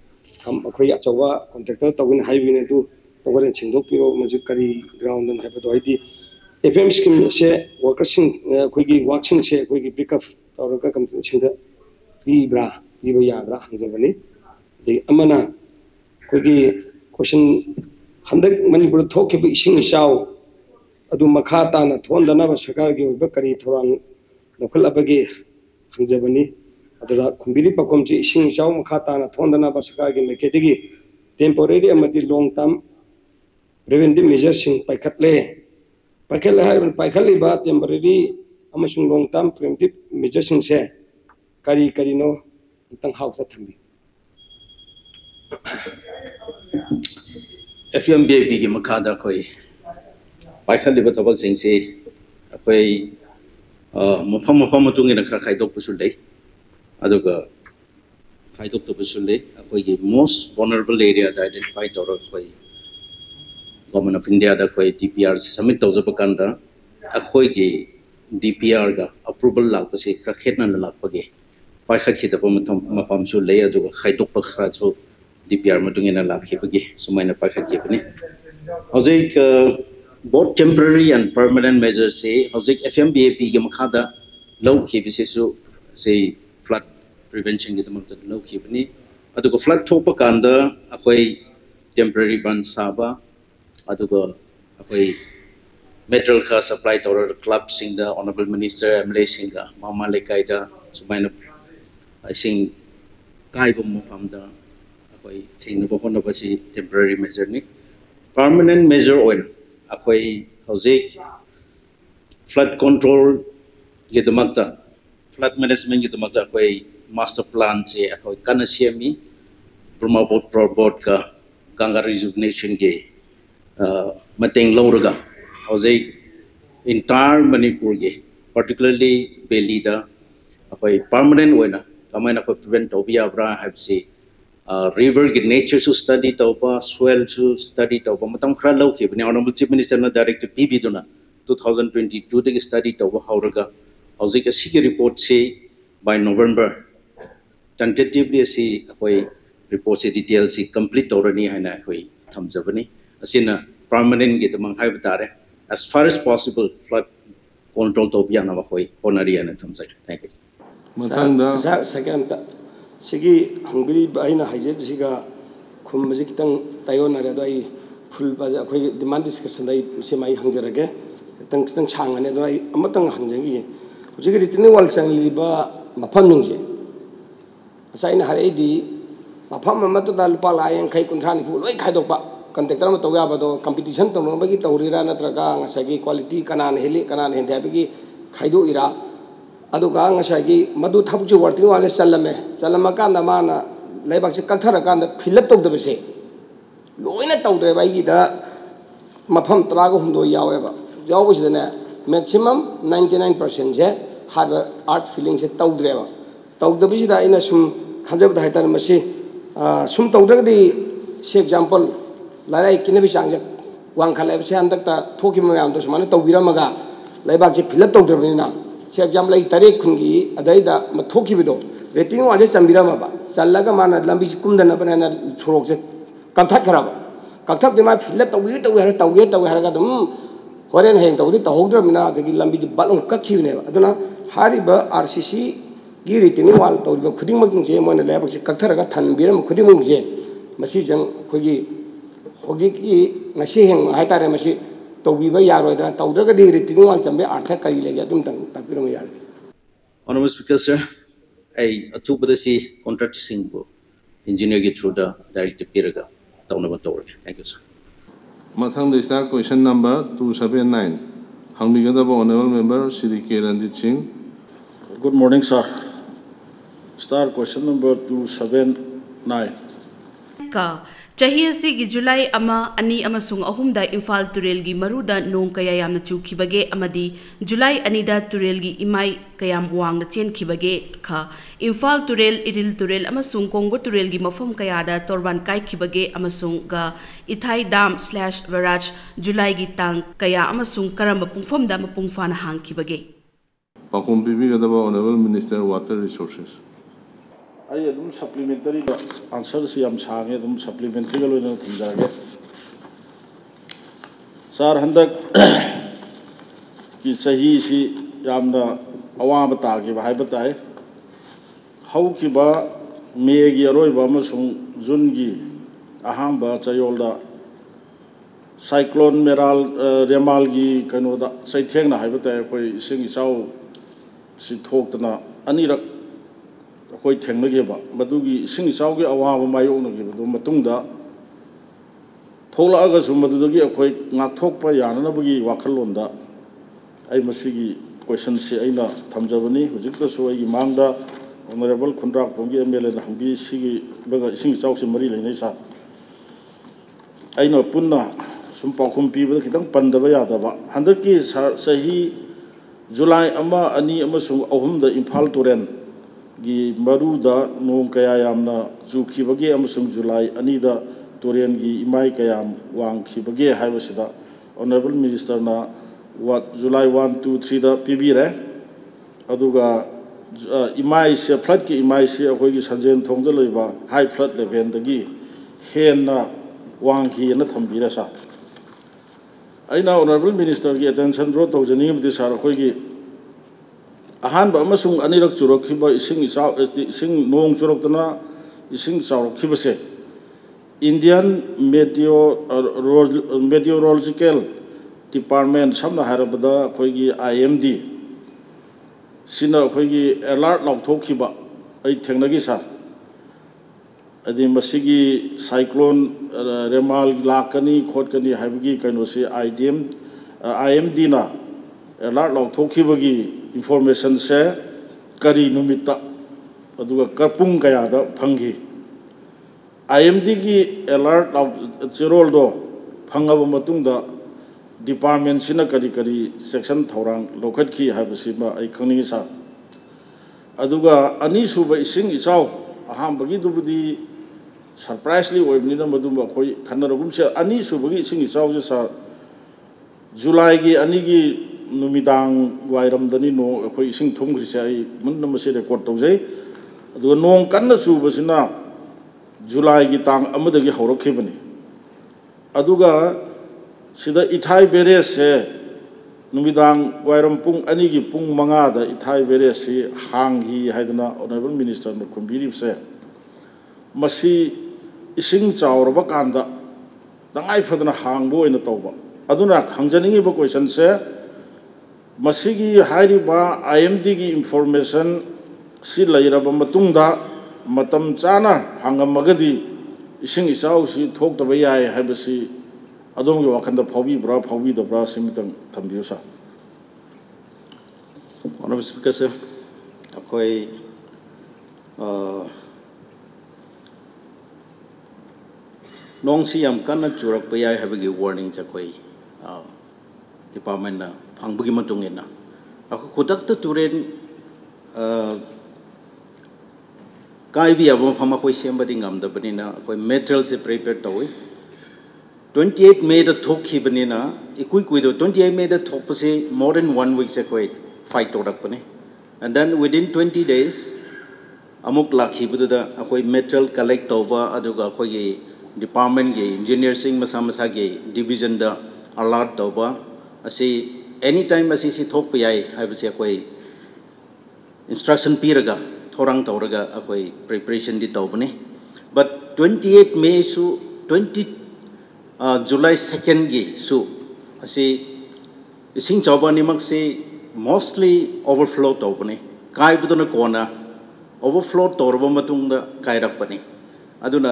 참 거의 저와 컨택터 또는 하이비네도 또거는 진도기로 먼저 거리 그라운드 해봐도 아이디 FM 스킨 셰 워커싱 거기 워킹 셰 거기 픽업 또가 검진 친다 이브라 이브야라 한저번에 데 아마나 거기 question 한덕 만이부터 토케 이싱 샤오 아두 마카타나 톤다나 바샤가게 베커리 토랑 노클아베게 한저번에 अदुदा खुंबिरी पकोम ची इसिंग चाव मखा ताना थोंदनब सरकार की मेकेदिगी टेम्पोरेरी अमदी लॉन्ग टर्म प्रिवेंटिव मेजर सिंग पाइखतले पाइखले हाय पाइखली बा टेम्पोरेरी अमसुंग लॉन्ग टर्म प्रिवेंटिव मेजर सिंग से करी करीनो तंग हाउस थंबी FMBAP की मखादा कोई पाइखलिबा थबकसिंगसे अखोई मफम मफम मतुंगिना खरा अखोई मोस्ट वनरेबल एरिया दा आइडेंटिफाई तौर गवर्नमेंट ऑफ़ इंडिया दा कोई डीपीआर सबमिट तौजब कांदा अखोई की डीपीआर गा अप्रूवल लापसे खरा खेतना लापगे पाइखखिदब मथम मफमसु लै अदुगा खाइदोकप खराजु मतुंगिना लाखिबगे सुमाइना पाइखखिबने हौजिक both temporary and permanent measures say hojik FMBAP gi makhada low khibise su say flood prevention kita mahu terlalu ke ini. Atau ke flood topa kanda, aku ay temporary ban saba, atau ke aku metal ka supply tawar club sing the honourable minister Emily singa, mama lekai dah supaya nak, I sing kai bumbu pamda, aku ay sing nak bawa nak bersih temporary measure ni, permanent measure oil, aku ay flood control. Kita makan flood management के दमकता अखोई master plan से अखोई कन semi Brahmaputra प्रोबोर्ड का Ganga rejuvenation के मतेंग लौरगा हौजिक entire Manipur के particularly Delhi da akwai permanent wena kamai na ko prevent tobiya bra have say river ki nature su study taupa soil su study taupa matam khra lau ki bani honorable chief minister na director pb duna 2022 te study taupa hauraga hauzik asi ki report se by november tentatively asi akoi report se detail si complete taurani haina akoi thamjabani asina permanent ki tamang hai batare as far as possible flood control taupa na akoi honari ana thamjai thank you matangda second sigi hangbiri aina haije siga khum ji kitang tayo na ra dai full ba akhoi demand discussion dai se mai hangjarage tang tang chang ane dai amatang hangjagi hujigi ritini wal chang li ba mafam nung je asai na hare di mafam ma to dal pa la yang khai kun thani fu loi khai dok ba contractor में तौया बदो competition तौनबगी तौरीरा नत्रगा ngасagi quality kanan heli kanan hen habigi khaido ira aduga ngasagi madu thapju working wale chalame chalama kanda mana leibak se kalthara kanda fill up tawde bese loina tawde bai gi da mafam trago hundo yawe ba jaw bus ne maximum 99% je hard art feeling se tawde ba tawde bi da ina sum khanjab da haitar masi sum tawde di ꯁꯤ example ꯂꯥꯏꯔꯥꯏ ꯀꯤꯅꯕꯤ ꯆꯥꯡꯁꯦ ꯋꯥꯡꯈꯠꯂꯛꯏꯕꯁꯦ ꯍꯟꯗꯛꯇ ꯊꯣꯛꯈꯤꯕ ꯃꯌꯥꯝꯗꯣ ꯁꯨꯃꯥꯏꯅ ꯇꯧꯕꯤꯔꯝꯃꯒ ꯂꯩꯕꯥꯛꯁꯦ fill up ꯇꯧꯗ꯭ꯔꯕꯅꯤꯅ ꯁꯤ exam ꯂꯩ ꯇꯔꯦꯠ ꯈꯨꯟꯒꯤ ꯑꯗꯩꯗ ꯊꯣꯛꯈꯤꯕꯗꯣ ꯔꯦꯇꯤꯡ ꯋꯥꯟꯁꯦ ꯆꯟꯕꯤꯔꯝꯃꯕ ꯆꯜꯂꯒ ꯃꯥꯅ ꯂꯝꯕꯤꯁꯤ ꯀꯨꯝꯗꯅꯕꯅꯦꯅ ꯁꯣꯔꯣꯛꯁꯦ ꯀꯛꯊꯠꯈ꯭ꯔꯕ ꯀꯛꯊꯠꯄꯗꯤ ꯃꯥ ꯐꯤꯜ ꯑꯞ ꯇꯧꯒꯦ ꯇꯧꯒꯦ ꯍꯥꯏꯔ ꯇꯧꯒꯦ ꯇꯧꯒꯦ ꯍꯥꯏꯔꯒ ꯑꯗꯨꯝ ꯍꯣꯔꯦꯟ ꯍꯌꯦꯡ ꯇꯧꯕꯗꯤ ꯇꯧꯍꯧꯗ꯭ꯔꯕꯅꯤꯅ ꯑꯗꯒꯤ ꯂꯝꯕꯤꯗꯤ ꯕꯠ ꯑꯃꯨꯛ ꯀꯛꯈꯤꯕꯅꯦꯕ ꯑꯗꯨꯅ आरसीसीगी रीतिनि वाल तौरीब खुदिमकिंसे मोने लेबकसे कक्थरगा थनबिरम खुदिमकिंसे मसी जंग खुगी होगिकी नसी हेंग हाइतारे वाल चंबे अर्थ कई लेगे तुम तंग तकबिरम यार Honorable Speaker कॉन्ट्रैक्ट इंजीनियर के थ्रू डायरेक्ट पिरगा तौनबा तौरे थैंक यू सर मथंग दिसा question number 279 हंगबिगदा honourable member Shri K Ranjit Singh Good morning, sir. Star question number 279. ka chahi asigi July ama ani amasung ahumda Imphal turelgi maruda nong kaya yamna chukhibage amadi July anida turelgi imai kayam wangna chenkhibage kha Imphal turel iril turel amasung Kongo turelgi mafam kayada torban kai khibage amasung Pakhompimik Adaba, Honorable Minister Water Resources. I am supplementary answer I am saying I am supplementary. I am saying. Sir, hendak, ki sahi si am yamna awam bata ke bhai bataye. How ki ba me gi aroi ba masung zungi aham ba chayol da cyclone meral remal gi kanoda sai theng na hai bataye koi sing isau ꯊꯣꯛꯇꯅ ꯑꯅꯤꯔꯛ ꯑꯩꯈꯣꯏ ꯊꯦꯡꯅꯈꯤꯕ ꯃꯗꯨꯒꯤ ꯏꯁꯤꯡ ꯏꯆꯥꯎꯒꯤ ꯑꯋꯥꯕ ꯃꯥꯌꯣꯛꯅꯈꯤꯕꯗꯨ ꯃꯇꯨꯡꯗ ꯊꯣꯛꯂꯛꯑꯒꯁꯨ ꯃꯗꯨꯗꯒꯤ ꯑꯩꯈꯣꯏ ꯉꯥꯛꯊꯣꯛꯄ ꯌꯥꯅꯅꯕꯒꯤ ꯋꯥꯈꯜꯂꯣꯟꯗ ꯑꯩ ꯃꯁꯤꯒꯤ ꯀꯣꯏꯁꯟꯁꯤ ꯑꯩꯅ ꯊꯝꯖꯕꯅꯤ ꯍꯧꯖꯤꯛꯇꯁꯨ ꯑꯩꯒꯤ ꯃꯥꯡꯗ ꯑꯣꯅꯔꯦꯕꯜ ꯈꯨꯟꯗ꯭ꯔꯥꯛꯄꯝꯒꯤ ꯑꯦꯝ ꯑꯦꯜ ꯑꯦꯅ ꯍꯪꯕꯤ ꯁꯤꯒꯤ ꯏꯁꯤꯡ ꯏꯆꯥꯎꯁꯤ ꯃꯔꯤ ꯂꯩꯅꯩ ꯁꯥꯔ ꯑꯩꯅ ꯄꯨꯟꯅ ꯁꯨꯝ ꯄꯥꯎꯈꯨꯝ ꯄꯤꯕꯗ khitang ꯄꯟꯗꯕ ꯌꯥꯗꯕ ꯍꯟꯗꯛꯀꯤ ꯆꯍꯤ ꯖꯨꯂꯥꯏ ꯑꯃ ꯑꯅꯤ ꯑꯃꯁꯨꯡ ꯑꯍꯨꯝꯗ ꯏꯝꯐꯥꯜ ꯇꯨꯔꯦꯟꯒꯤ ꯃꯔꯨꯗ ꯅꯣꯡ ꯀꯌꯥ ꯌꯥꯝꯅ ꯆꯨꯈꯤꯕꯒꯦ ꯑꯃꯁꯨꯡ ꯖꯨꯂꯥꯏ ꯑꯅꯤꯗ ꯇꯨꯔꯦꯟꯒꯤ ꯏꯃꯥꯏ ꯀꯌꯥꯝ ꯋꯥꯡꯈꯤꯕꯒꯦ ꯍꯥꯏꯕꯁꯤꯗ honourable ꯃꯤꯅꯤꯁꯇꯔꯅ July one two third ꯄꯤꯕꯤꯔꯦ ꯑꯗꯨꯒ ꯏꯃꯥꯏꯁꯦ ꯐ꯭ꯂꯠꯀꯤ ꯏꯃꯥꯏꯁꯦ ꯑꯩꯈꯣꯏꯒꯤ ꯁꯟꯖꯦꯟ ꯊꯣꯡꯗ ꯂꯩꯕ ꯍꯥꯏ ꯐ꯭ꯂꯠ ꯂꯦꯚꯦꯜꯗꯒꯤ ꯍꯦꯟꯅ ꯋꯥꯡꯈꯤꯑꯅ ꯊꯝꯕꯤꯔꯦ ꯁꯥꯔ ꯑꯩꯅ ꯑꯣꯅꯔꯦꯕꯜ ꯃꯤꯅꯤꯁꯇꯔꯒꯤ ꯑꯦꯇꯦꯟꯁꯟ ꯗ꯭ꯔꯣ ꯇꯧꯖꯅꯤꯡꯉꯤꯕꯗꯤ ꯁꯥꯔ ꯑꯩꯈꯣꯏꯒꯤ ꯑꯍꯥꯟꯕ ꯑꯃꯁꯨꯡ ꯑꯅꯤꯔꯛ ꯆꯨꯔꯛꯈꯤꯕ ꯏꯁꯤꯡ ꯏꯆꯥꯎ ꯏꯁꯤꯡ ꯅꯣꯡ ꯆꯨꯔꯛꯇꯅ ꯏꯁꯤꯡ ꯆꯥꯎꯔꯛꯈꯤꯕꯁꯦ ꯏꯟꯗꯤꯌꯥꯟ ꯃꯦꯇꯤꯑꯣ ꯃꯦꯇꯤꯑꯣꯔꯣꯂꯣꯖꯤꯀꯦꯜ ꯗꯤꯄꯥꯔꯠꯃꯦꯟ ꯁꯝꯅ ꯍꯥꯏꯔꯕꯗ ꯑꯩꯈꯣꯏꯒꯤ ꯑꯥꯏ ꯑꯦꯝ ꯗꯤ ꯁꯤꯅ ꯑꯩꯈꯣꯏꯒꯤ ꯑꯦꯂꯥꯔꯠ ꯂꯥꯎꯊꯣꯛꯈꯤꯕ ꯑꯩ ꯊꯦꯡꯅꯈꯤ ꯁꯥꯔ ꯍꯥꯏꯗꯤ ꯃꯁꯤꯒꯤ ꯁꯥꯏꯀ꯭ꯂꯣꯟ ꯔꯦꯃꯥꯜ ꯂꯥꯛꯀꯅꯤ ꯈꯣꯠꯀꯅꯤ ꯍꯥꯏꯕꯒꯤ ꯀꯩꯅꯣꯁꯤ I D M I M ꯗꯤꯅ alert ꯂꯥꯎꯊꯣꯛꯈꯤꯕꯒꯤ ꯏꯟꯐꯣꯔꯃꯦꯁꯟꯁꯦ ꯀꯔꯤ ꯅꯨꯃꯤꯠꯇ ꯑꯗꯨꯒ ꯄꯨꯡ ꯀꯌꯥꯗ ꯐꯪꯈꯤ ꯑꯥꯏ ꯑꯦꯝ ꯗꯤꯒꯤ ꯑꯦꯂꯥꯔꯠ ꯆꯦꯔꯣꯜꯗꯣ ꯐꯪꯉꯕ ꯃꯇꯨꯡꯗ ꯗꯤꯄꯥꯔꯠꯃꯦꯟꯁꯤꯅ ꯀꯔꯤ ꯀꯔꯤ ꯁꯦꯛꯁꯟ ꯊꯧꯔꯥꯡ ꯂꯧꯈꯠꯈꯤ ꯍꯥꯏꯕꯁꯤꯃ ꯑꯩ ꯈꯪꯅꯤꯡꯉꯤ ꯁꯥꯔ ꯑꯗꯨꯒ ꯑꯅꯤꯁꯨꯕ ꯏꯁꯤꯡ ꯏꯆꯥꯎ ꯑꯍꯥꯟꯕꯒꯤꯗꯨꯕꯨꯗꯤ सरप्राइजली होबनीना मदुम अखोय खनरगुम से अनि सुबगी इसिंग इचाव जे सर जुलाई गी अनि नो अखोय इसिंग थुम ग्रिसे से रेकॉर्ड तौजे अदु नों कन्न जुलाई की तांग अमदगी हौरखेबनी अदुगा सिदा इथाई बेरे से नुमिदांग वायरम पुंग अनि गी पुंग मंगा इथाई बेरे से हांग ही हाइदना ऑनरेबल मिनिस्टर ने कुंबिरिब ꯏꯁꯤꯡ ꯆꯥꯎꯔꯕ ꯀꯥꯟꯗ ꯇꯉꯥꯏ ꯐꯗꯅ ꯍꯥꯡꯕ ꯑꯣꯏꯅ ꯇꯧꯕ ꯑꯗꯨꯅ ꯍꯪꯖꯅꯤꯡꯉꯤꯕ ꯀꯣꯏꯁꯟꯁꯦ ꯃꯁꯤꯒꯤ ꯍꯥꯏꯔꯤꯕ ꯑꯥꯏ ꯑꯦꯝ ꯗꯤꯒꯤ ꯏꯟꯐꯣꯔꯃꯦꯁꯟ ꯁꯤ ꯂꯩꯔꯕ ꯃꯇꯨꯡꯗ ꯃꯇꯝ ꯆꯥꯅ ꯍꯥꯡꯉꯝꯃꯒꯗꯤ ꯏꯁꯤꯡ ꯏꯆꯥꯎꯁꯤ ꯊꯣꯛꯇꯕ ꯌꯥꯏ ꯍꯥꯏꯕꯁꯤ ꯑꯗꯣꯝꯒꯤ ꯋꯥꯈꯜꯗ ꯐꯥꯎꯕꯤꯕ꯭ꯔꯥ ꯐꯥꯎꯕꯤꯗꯕ꯭ꯔꯥ ꯁꯤꯃꯇꯪ ꯊꯝꯕꯤꯌꯨ ꯁꯥꯔ Honorable Speaker, sir, ꯑꯩꯈꯣꯏ ꯅꯣꯡꯁꯤ ꯌꯥꯝ ꯀꯟꯅ ꯆꯨꯔꯛꯄ ꯌꯥꯏ ꯍꯥꯏꯕꯒꯤ ꯋꯥꯔꯅꯤꯡꯁꯦ ꯑꯩꯈꯣꯏ ꯗꯤꯄꯥꯔꯠꯃꯦꯟꯅ ꯐꯪꯕꯒꯤ ꯃꯇꯨꯡ ꯏꯟꯅ ꯑꯩꯈꯣꯏ ꯈꯨꯗꯛꯇ ꯇꯨꯔꯦꯟ kai bi abo phama koi sem badi ngam da bani na koi material se prepare tawi 28 May the talk hi bani na ikui kui do 28 May the talk se more than one week se koi fight to rak ꯗꯤꯄꯥꯔꯠꯃꯦꯟꯒꯤ ꯏꯟꯖꯤꯅꯤꯌꯔꯁꯤꯡ ꯃꯁꯥ ꯃꯁꯥꯒꯤ ꯗꯤꯕꯤꯖꯟꯗ ꯑꯂꯥꯔꯠ ꯇꯧꯕ ꯑꯁꯤ any time ꯑꯁꯤꯁꯤ ꯊꯣꯛꯄ ꯌꯥꯏ ꯍꯥꯏꯕꯁꯤ ꯑꯩꯈꯣꯏ ꯏꯟꯁꯇ꯭ꯔꯛꯁꯟ ꯄꯤꯔꯒ ꯊꯧꯔꯥꯡ ꯇꯧꯔꯒ ꯑꯩꯈꯣই ꯄ꯭ꯔꯤꯄꯔꯦꯁꯟꯗꯤ ꯇꯧꯕꯅꯤ ꯕꯠ ꯇ꯭ꯋꯦꯟꯇꯤ ꯑꯩꯠ ꯃꯦꯁꯨ ꯇ꯭ꯋꯦꯟꯇꯤ ꯖꯨꯂꯥꯏ ꯁꯦꯀꯦꯟꯒꯤꯁꯨ ꯑꯁꯤ ꯏꯁꯤꯡ ꯆꯥꯎꯕ ꯑꯅꯤꯃꯛꯁꯤ ꯃꯣꯁꯂꯤ ꯑꯣꯚꯔꯐ꯭ꯂꯣ ꯇꯧꯕꯅꯤ ꯀꯥꯏꯕꯗꯨꯅ ꯀꯣꯟꯅ ꯑꯣꯚꯔꯐ꯭ꯂꯣ ꯇꯧꯔꯕ ꯃꯇꯨꯡꯗ ꯀꯥꯏꯔꯛꯄꯅꯤ ꯑꯗꯨꯅ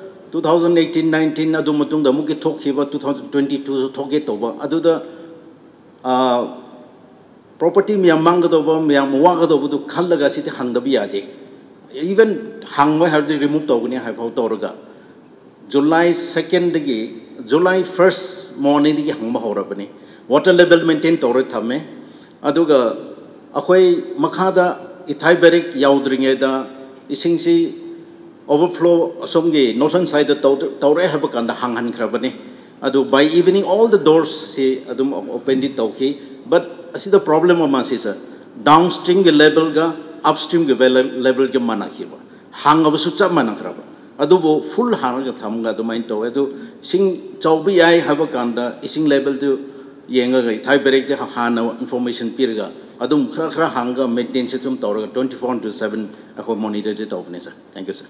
gi gi hai bagi adubo somda 2018 19 adu mutung da muki thokhiba 2022 thoke toba aduda property miyam manggadoba miyam wagadoba khallaga siti hangdabi yade even hangwa hardi remove tawgani hai phau tawraga july 2nd dagi july 1st morning dagi hangma horabani water level maintain tawre thame aduga akhoi makhada ithai berik yaudringeda isingsi overflow asomgi northern side tawre haba kanda hanghan khrabani adu by evening all the doors si adum open di tawki but asida problem ma si sa downstream ge level ga upstream ge level ge mana khiba hang abu su cha mana khraba adu bo full hang ga tham ga du main taw adu sing chawbi ai haba kanda ising level du yenga ga thai berek de ha na information pirga adum khra khra hang ga maintenance chum tawra 24 into 7 ako monitor de tawne sa thank you sir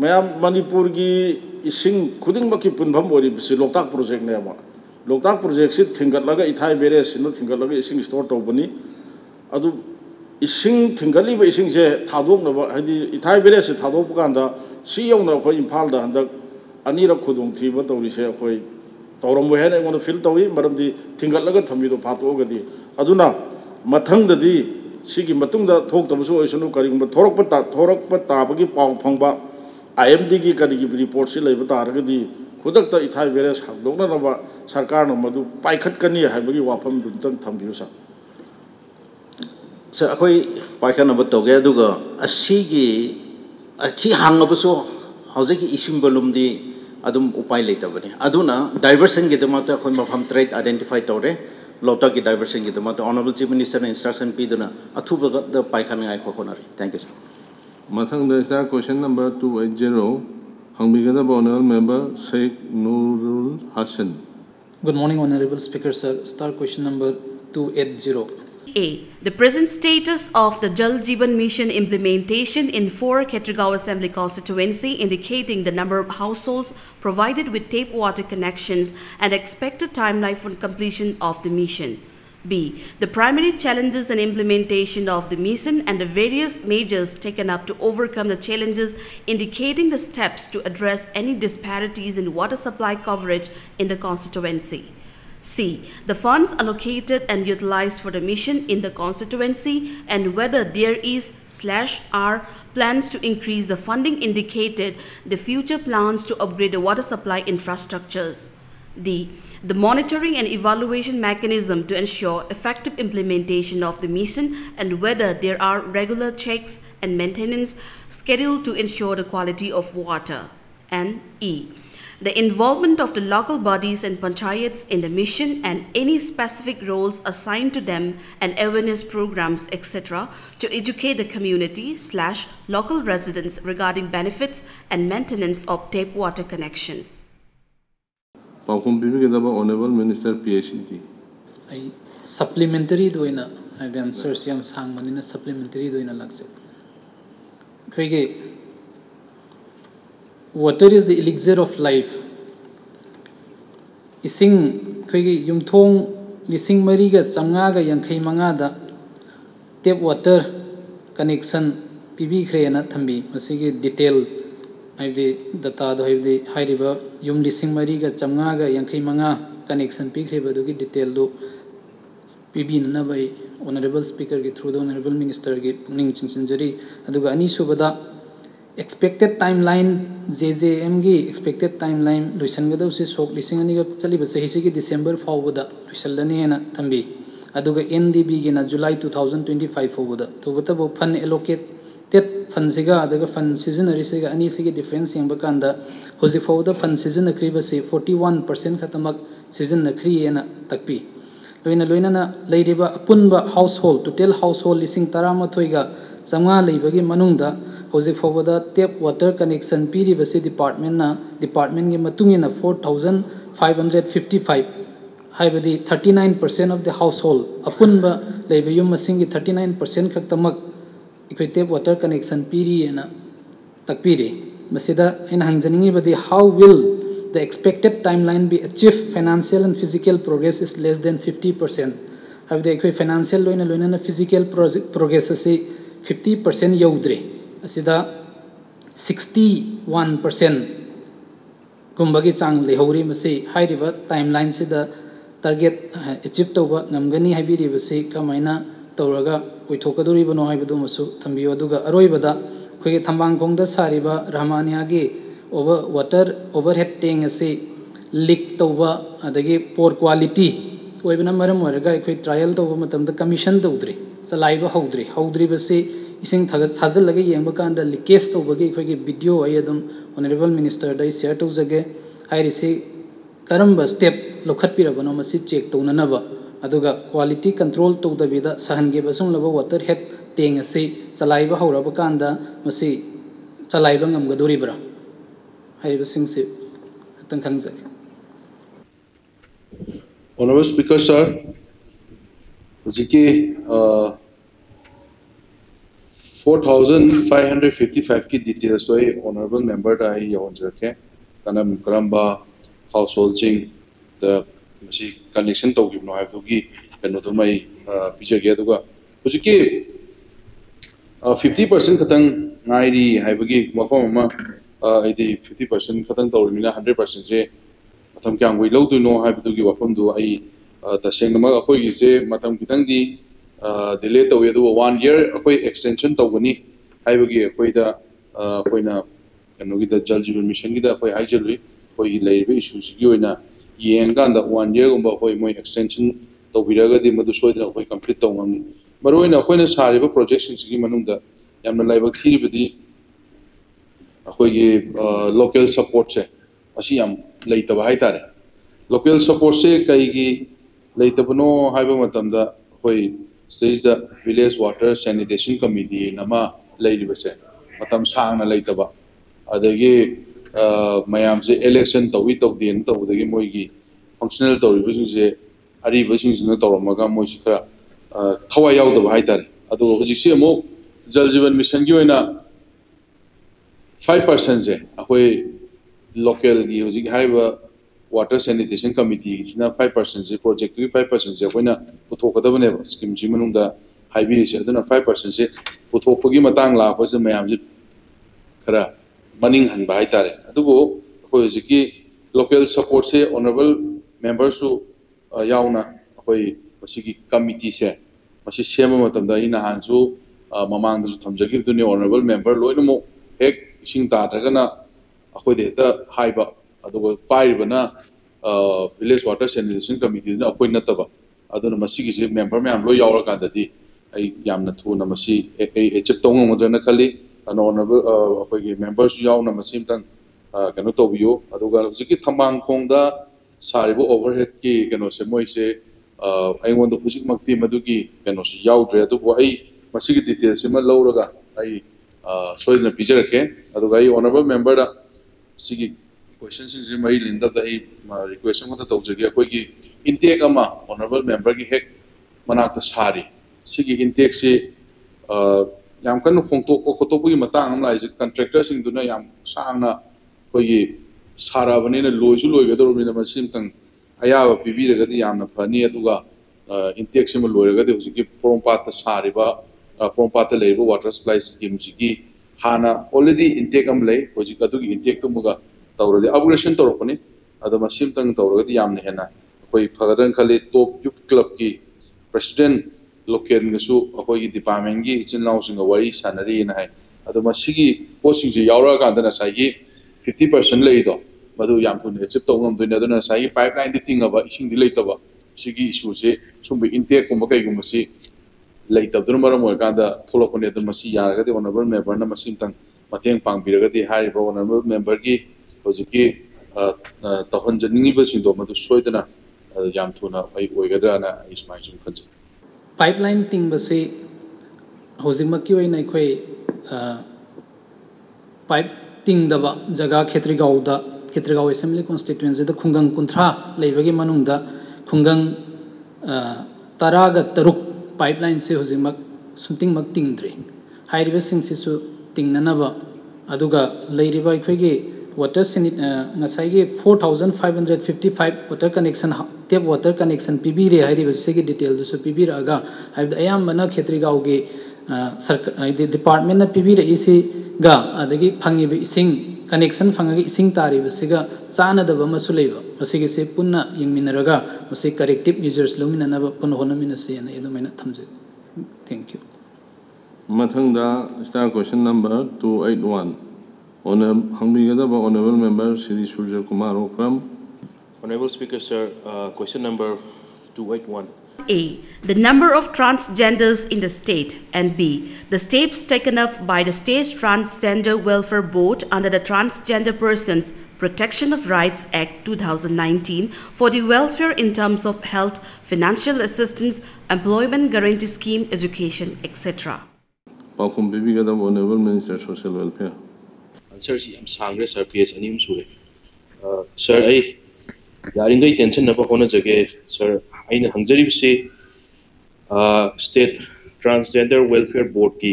area du khitang kup na yeng san bi bo maram di ising isau hai ba si sar khoi yamna kari hai ni khudong thiningai oi ba hai ba tai mayam manipur gi ising khuding maki punbam ori bisi loktak project ne ma loktak project si thingat laga ithai bere sin thingat laga ising store to bani adu ising thingali ba ising se thadok na ba hadi ithai M D की कहीं की report से खुद इथाई virus हादोनब सरकार पाखत्नी है वाफम थम sir sir अख पाखनब तौगे अच्छी हांगो इसमी अदम उपाय लेटबने डाइवर्सन अखो मफम ट्रेट आइडेंटिफाई तौरें लौटा की डाइवर्सन ऑनरेबल चीफ मिनिस्टर ने इंस्ट्रक्शन पीदना अथुबद पाखनाई खोखोनरी thank you sir Mathang there is a question number 280. Hangbigadab Honorable Member Sheikh Nurul Hassan. Good morning, Honorable Speaker, sir. Start question number 280. A. The present status of the Jal Jeevan Mission implementation in 4 Ketragaon Assembly constituency indicating the number of households provided with tape water connections and expected timeline for completion of the mission. B. The primary challenges and implementation of the mission and the various measures taken up to overcome the challenges, indicating the steps to address any disparities in water supply coverage in the constituency. C. The funds allocated and utilized for the mission in the constituency and whether there is slash R plans to increase the funding indicated, the future plans to upgrade the water supply infrastructures. D the monitoring and evaluation mechanism to ensure effective implementation of the mission and whether there are regular checks and maintenance scheduled to ensure the quality of water. And E. The involvement of the local bodies and panchayats in the mission and any specific roles assigned to them and awareness programs, etc., to educate the community slash local residents regarding benefits and maintenance of tape water connections. पाखुम पीबीगदबा honourable minister PHD आई supplementary दोइना हाइबे answer से supplementary is the elixir of life ising khoi yumthong lising mari ga chamnga ga yankhai manga da tap water connection pibi यूम लिंग मरीग चमगा यांखई मंगा कनेक्शन पीख्रबी डिटेल पीबी ओनरेबल स्पीकर की थ्रूद ओनरेबल मिनिस्टर की पुनिंग चिंसनजरी अनीसुबद expected timeline J J M की एक्सपेक्टेड टाइम लाइन लुसनगद से सोक लिंग चलीब चही दिसंबर फाउद लुसलने तमी N D B July two thousand twenty five fob तब तब fund allocate december fawda loisalani na thambi aduga ndb gi na july 2025 fawda to bata bo fund allocate tet fund siga adaga fund season ari siga ani sigi difference yang bakanda hoji fawda fund season akri ba se 41% khatamak season akri ena takpi loina loina na leiriba apunba household total household lising tarama thoiga samga leibagi manungda ꯍꯧꯖꯤꯛ ꯐꯥꯎꯕꯗ tap water connection ꯄꯤꯔꯤꯕꯁꯤ ꯗꯤꯄꯥꯔꯠꯃꯦꯟꯅ ꯗꯤꯄꯥꯔꯠꯃꯦꯟꯒꯤ ꯃꯇꯨꯡ ꯏꯟꯅ four thousand five hundred fifty five ꯍꯥꯏꯕꯗꯤ thirty nine percent of the house hole ꯑꯄꯨꯟꯕ ꯂꯩꯕ ꯌꯨꯝ ꯃꯁꯤꯡꯒꯤ ꯊꯥꯔꯇꯤ ꯅꯥꯏꯟ ꯄꯥꯔꯁꯦꯟ ꯈꯛꯇꯃꯛ how will the expected timeline be achieved? Financial and physical progress is less than 50% have the financial loan loan and physical progress is 50% yaudre asida 61% gumbagi chang le hori mase high river timeline se the target eh, achieve to ngamgani habi ribase kamaina थंबांगखोंदा सारिबा रहमानियागी over water overhead tank असी leak तौबा poor quality मरम अखोइ trial तौबा commission तौद्री चलाइबा हौद्री हौद्रीबसी इसिंग थाजल येंब कांद लिकेज तौबगी अदम ऑनरेबल मिनिस्टर शेयर तौजगे हाइरिसी करम्ब स्टेप मसी चेक क्वालिटी कंट्रोल तौद सहन के वाटर हेड हो रहा होगी चलाइब गमगदरीब्रा honourable speaker sir four thousand five hundred fifty five की डिटेल्स ओनरेबल मेंबर यौजे कनम कर हाउस होल्ड ꯃꯁꯤ ꯀꯟꯅꯦꯛꯁꯟ ꯇꯧꯈꯤꯕꯅꯣ ꯍꯥꯏꯕꯗꯨꯒꯤ ꯀꯩꯅꯣꯗꯨꯃ ꯑꯩ ꯄꯤꯖꯒꯦ ꯑꯗꯨꯒ ꯍꯧꯖꯤꯛꯀꯤ ꯐꯤꯐꯇꯤ ꯄꯥꯔꯁꯦꯟ ꯈꯛꯇꯪ ꯉꯥꯏꯔꯤ ꯍꯥꯏꯕꯒꯤ ꯋꯥꯐꯝ ꯑꯃ ꯑꯩꯗꯤ ꯐꯤꯐꯇꯤ ꯄꯥꯔꯁꯦꯟ ꯈꯛꯇꯪ ꯇꯧꯔꯤꯕꯅꯤꯅ ꯍꯟꯗ꯭ꯔꯦꯠ ꯄꯥꯔꯁꯦꯟꯁꯦ ꯃꯇꯝ ꯀꯌꯥꯝ ꯀꯨꯏ ꯂꯧꯗꯣꯏꯅꯣ ꯍꯥꯏꯕꯗꯨꯒꯤ ꯋꯥꯐꯝꯗꯨ ꯑꯩ ꯇꯁꯦꯡꯅꯃꯛ ꯑꯩꯈꯣꯏꯒꯤꯁꯦ ꯃꯇꯝ ꯈꯤꯇꯪꯗꯤ ꯗꯤꯂꯦ ꯇꯧꯋꯤ ꯑꯗꯨꯒ ꯋꯥꯟ ꯌꯔ ꯑꯩꯈꯣই ꯑꯦꯛꯁꯇꯦꯟꯁꯟ ꯇꯧꯒꯅꯤ ꯍꯥꯏꯕꯒꯤ ꯑꯩꯈꯣꯏꯗ ꯑꯩꯈꯣꯏꯅ ꯀꯩꯅꯣꯒꯤꯗ ꯖꯜ ꯖꯤꯕꯟ ꯃꯤꯁꯟꯒꯤꯗ ꯑꯩꯈꯣꯏ ꯍꯥꯏꯖꯜꯂꯨꯏ ꯑꯩꯈꯣꯏꯒꯤ ꯂꯩꯔꯤꯕ ꯏꯁꯨꯁꯤꯒꯤ ꯑꯣꯏꯅ ꯌꯦꯡꯀꯥꯟꯗ ꯋꯥꯟ ꯌꯔꯒꯨꯝꯕ ꯑꯩꯈꯣꯏ ꯃꯣꯏ ꯑꯦꯛꯁꯇꯦꯟꯁꯟ ꯇꯧꯕꯤꯔꯒꯗꯤ ꯃꯗꯨ ꯁꯣꯏꯗꯅ ꯑꯩꯈꯣꯏ ꯀꯝꯄ꯭ꯂꯤꯠ ꯇꯧꯕ ꯉꯝꯃꯤ ꯃꯔꯨꯑꯣꯏꯅ ꯑꯩꯈꯣꯏꯅ ꯁꯥꯔꯤꯕ ꯄ꯭ꯔꯣꯖꯦꯛꯁꯤꯡꯁꯤꯒꯤ ꯃꯅꯨꯡꯗ ꯌꯥꯝꯅ ꯂꯥꯏꯕꯛ ꯊꯤꯔꯤꯕꯗꯤ ꯑꯩꯈꯣꯏꯒꯤ ꯂꯣꯀꯦꯜ ꯁꯞꯄꯣꯔꯠꯁꯦ ꯃꯁꯤ ꯌꯥꯝ ꯂꯩꯇꯕ ꯍꯥꯏꯇꯥꯔꯦ ꯂꯣꯀꯦꯜ ꯁꯞꯄꯣꯔꯠꯁꯦ ꯀꯩꯒꯤ ꯂꯩꯇꯕꯅꯣ ꯍꯥꯏꯕ ꯃꯇꯝꯗ ꯑꯩꯈꯣꯏ ꯁꯤꯗꯩꯁꯤꯗ ꯚꯤꯂꯦꯖ ꯋꯥꯇꯔ ꯁꯦꯅꯤꯇꯦꯁꯟ ꯀꯃꯤꯇꯤ ꯑꯅ ꯑꯃ ꯂꯩꯔꯤꯕꯁꯦ ꯃꯇꯝ ꯁꯥꯡꯅ ꯂꯩꯇꯕ ꯑꯗꯒꯤ ꯃꯌꯥꯝꯁꯦ ꯏꯂꯦꯛꯁꯟ ꯇꯧꯏ ꯇꯧꯗꯦꯅ ꯇꯧꯕꯗꯒꯤ ꯃꯣꯏꯒꯤ ꯐꯪꯁꯅꯦꯜ ꯇꯧꯔꯤꯕꯁꯤꯡꯁꯦ ꯑꯔꯤꯕꯁꯤꯡꯁꯤꯅ ꯇꯧꯔꯝꯃꯒ ꯃꯣꯏꯁꯤ ꯈꯔ ꯊꯋꯥꯏ ꯌꯥꯎꯗꯕ ꯍꯥꯏꯇꯥꯔꯦ ꯑꯗꯣ ꯍꯧꯖꯤꯛꯁꯤ ꯑꯃꯨꯛ ꯖꯜ ꯖꯤꯕꯟ ꯃꯤꯁꯟꯒꯤ ꯑꯣꯏꯅ ꯐꯥꯏꯚ ꯄꯥꯔꯁꯦꯟꯁꯦ ꯑꯩꯈꯣꯏ ꯂꯣꯀꯦꯜꯒꯤ ꯍꯧꯖꯤꯛ ꯍꯥꯏꯔꯤꯕ ꯋꯥꯇꯔ ꯁꯦꯅꯤꯇꯦꯁꯟ ꯀꯃꯤꯇꯤꯁꯤꯅ ꯐꯥꯏꯚ ꯄꯥꯔꯁꯦꯟꯁꯦ ꯄ꯭ꯔꯣꯖꯦꯛꯇꯨꯒꯤ ꯐꯥꯏꯚ ꯄꯥꯔꯁꯦꯟꯁꯦ ꯑꯩꯈꯣꯏꯅ ꯄꯨꯊꯣꯛꯀꯗꯕꯅꯦꯕ ꯁ꯭ꯀꯤꯝꯁꯤ ꯃꯅꯨꯡꯗ ꯍꯥꯏꯕꯤꯔꯤꯁꯦ ꯑꯗꯨꯅ ꯐꯥꯏꯚ ꯄꯥꯔꯁꯦꯟꯁꯦ ꯄꯨꯊꯣꯛꯄꯒꯤ ꯃꯇꯥꯡ ꯂꯥꯛꯄꯁꯤꯗ ꯃꯌꯥꯝꯁꯦ ꯈꯔ मनी हन भाई की लोकल सपोर्ट से ऑनरेबल मेम्बरसु कमिटी से हाँ ममान थमजगी ऑनरेबल मेंबर लोनमु हेक इन ताद्रगना अखोद हेत अद पाबना विलेज वाटर सैनिटेशन कमिटी अखोई नाब अ मेंबर मैम लोरकानी थून अचीव तौर खाली ꯅꯣꯟꯅꯕ ꯑꯩꯈꯣꯏꯒꯤ ꯃꯦꯝꯕꯔꯁꯨ ꯌꯥꯎꯅ ꯃꯁꯤ ꯑꯃꯇꯪ ꯀꯩꯅꯣ ꯇꯧꯕꯤꯌꯨ ꯑꯗꯨꯒ ꯍꯧꯖꯤꯛꯀꯤ ꯊꯝꯕꯥꯡꯈꯣꯡꯗ ꯁꯥꯔꯤꯕ ꯑꯣꯚꯔꯍꯦꯗꯀꯤ ꯀꯩꯅꯣꯁꯦ ꯃꯣꯏꯁꯦ ꯑꯩꯉꯣꯟꯗ ꯍꯧꯖꯤꯛꯃꯛꯇꯤ ꯃꯗꯨꯒꯤ ꯀꯩꯅꯣꯁꯤ ꯌꯥꯎꯗ꯭ꯔꯦ ꯑꯗꯨꯕꯨ ꯑꯩ ꯃꯁꯤꯒꯤ ꯗꯤꯇꯦꯜꯁꯤꯃ ꯂꯧꯔꯒ ꯑꯩ ꯁꯣꯏꯗꯅ ꯄꯤꯖꯔꯛꯀꯦ ꯑꯗꯨꯒ ꯑꯩ ꯑꯣꯅꯔꯕꯜ ꯃꯦꯝꯕꯔꯗ ꯁꯤꯒꯤ ꯀꯣꯏꯁꯟꯁꯤꯡꯁꯤ ꯃꯔꯤ ꯂꯤꯟꯗꯕꯗ ꯑꯩ ꯔꯤꯀ꯭ꯋꯦꯁ ꯑꯃꯇ ꯇꯧꯖꯒꯦ ꯑꯩꯈꯣꯏꯒꯤ ꯏꯟꯇꯦꯛ ꯑꯃ ꯑꯣꯅꯔꯕꯜ ꯃꯦꯝꯕꯔꯒꯤ ꯍꯦꯛ ꯃꯅꯥꯛꯇ ꯁꯥꯔꯤ ꯁꯤꯒꯤ ꯏꯟꯇꯦꯛꯁꯤ से सिंग दुना याम सांगना अखोगी साराबनेना लोइसु लोइगदोरमिना मसिमतंग अयाबा पिबिरगदी यामना फनी अदुगा इंटेक सिम लोइरगदी हुजिकी पोरोंपात सारिबा पोरोंपात लेबो वाटर सप्लाई स्कीम सिगी हाना ऑलरेडी इंटेक अम ले हुजिक अदुगी इंटेक तुमुगा तौरदि अपग्रेडेशन तौरपने अद मसिमतंग तौरगदि यामने हेना अखोई फगदन ꯂꯣꯀꯦꯜꯒꯁꯨ ꯑꯩꯈꯣꯏꯒꯤ ꯗꯤꯄꯥꯔꯠꯃꯦꯟꯒꯤ ꯏꯆꯤꯟ ꯏꯅꯥꯎꯁꯤꯡꯒ ꯋꯥꯔꯤ ꯁꯥꯟꯅꯔꯤꯅ ꯍꯥꯏ ꯑꯗꯣ ꯃꯁꯤꯒꯤ ꯄꯣꯠꯁꯤꯡꯁꯤ ꯌꯥꯎꯔꯛꯑꯀꯥꯟꯗ ꯉꯁꯥꯏꯒꯤ ꯐꯤꯐꯇꯤ ꯄꯥꯔꯁꯦꯟ ꯂꯩꯔꯤꯗꯣ ꯃꯗꯨ ꯌꯥꯝ ꯊꯨꯅ ꯑꯦꯆꯤꯞ ꯇꯧꯕ ꯉꯝꯗꯣꯏꯅꯤ ꯑꯗꯨꯅ ꯉꯁꯥꯏꯒꯤ ꯄꯥꯏꯞ ꯂꯥꯏꯟꯗꯤ ꯇꯤꯡꯉꯕ ꯏꯁꯤꯡꯗꯤ ꯂꯩꯇꯕ ꯁꯤꯒꯤ ꯏꯁꯨꯁꯦ ꯁꯨꯝꯕ ꯏꯟꯇꯦꯛꯀꯨꯝꯕ ꯀꯩꯒꯨꯝꯕꯁꯤ ꯂꯩꯇꯕꯗꯨꯅ ꯃꯔꯝ ꯑꯣꯏꯔꯀꯥꯟꯗ ꯊꯣꯛꯂꯛꯄꯅꯤ ꯑꯗꯨꯅ ꯃꯁꯤ ꯌꯥꯔꯒꯗꯤ ꯑꯣꯅꯔꯕꯜ ꯃꯦꯝꯕꯔꯅ ꯃꯁꯤ ꯑꯝꯇꯪ ꯃꯇꯦꯡ ꯄꯥꯡꯕꯤꯔꯒꯗꯤ ꯍꯥꯏꯔꯤꯕ ꯑꯣꯅꯔꯕꯜ ꯃꯦꯝꯕꯔꯒꯤ ꯍꯧꯖꯤꯛꯀꯤ ꯇꯧꯍꯟꯖꯅꯤꯡꯉꯤꯕꯁꯤꯡꯗꯣ ꯃꯗꯨ ꯁꯣꯏꯗꯅ ꯌꯥꯝ ꯊꯨꯅ ꯑꯩ ꯑꯣꯏꯒꯗ꯭ꯔꯅ ꯑꯩ ꯁꯨꯃꯥꯏꯅ ꯁꯨꯝ ꯈꯟꯖꯩ पाइपलाइन तिंगबसे से होइना पाइप तिंगदब जगह खेत्रीगाउदा खेत्रीगाउ असेंबली कॉन्स्टिट्युएंसीद खुंगंग कुंथ्रा लेबगे मनुंगदा तरग तरुक पाइपलाइन से होजिमक सुंतिंगमक तिंगद्रे हाइरिबसिंगसिसु वाटर अदुगा four अखोइगे five hundred fifty five water connection pibire hari basi ki detail du so pibira aga haib ayam mana khetri gaw ge department na pibira isi ga adagi phangi bi ising connection phangagi ising tari basi ga chana da bama su leiba basi ge se punna yingminaraga basi corrective measures lumina na Honorable Speaker, sir, uh, question number 281. A. The number of transgenders in the state, and B. The steps taken up by the State Transgender Welfare Board under the Transgender Persons Protection of Rights Act 2019 for the welfare in terms of health, financial assistance, employment guarantee scheme, education, etc. ꯄꯥꯎꯈꯨꯝ ꯄꯤꯕꯤꯒꯗꯕ honourable minister social welfare ꯑꯟꯁꯔꯁꯤ ꯌꯥꯝ ꯁꯥꯡꯈ꯭ꯔꯦ ꯁꯥꯔ P H ꯑꯅꯤ ꯑꯍꯨꯝ ꯁꯨꯔꯦ ꯁꯥꯔ होना जगे सर अइन हंगजरीब से स्टेट ट्रांसजेंडर वेलफेयर बोर्ड की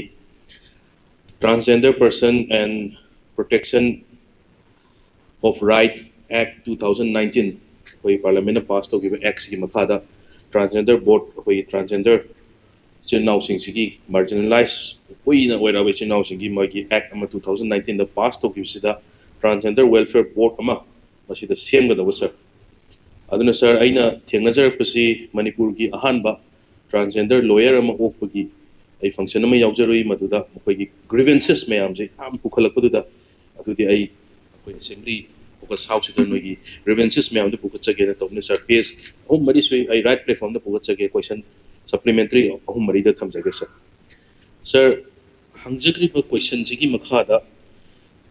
transgender person and protection of right act 2019 कोई पार्लियामेंट पास तो एक्ट की मखादा ट्रांसजेंडर बोर्ड कोई ट्रांसजेंडर इचिनाउसिंग मार्जिनलाइज कुना ओरब इचिनाउसिंग act two thousand nineteen pass तौकीबसीद transgender welfare board सेमगदब सर अदुना सर अना थेंगनजरपसी मनपुर की अहानब ट्रांसजेंडर लॉयर ओपगी अई फ़ंक्शन में यावजरुई मदुदा ग्रीवेंसेस मैम से याम पुखलपदुदा अदुदी फोकस हाउस नोगी ग्रीवेंसेस मैम दे तौने सर पेज अहुम मरी सुई राइट प्लेटफॉर्म दे क्वेश्चन सप्लीमेंट्री अहम मरीद थमजगे सर सर हंजग्रीब क्वेश्चन की मखादा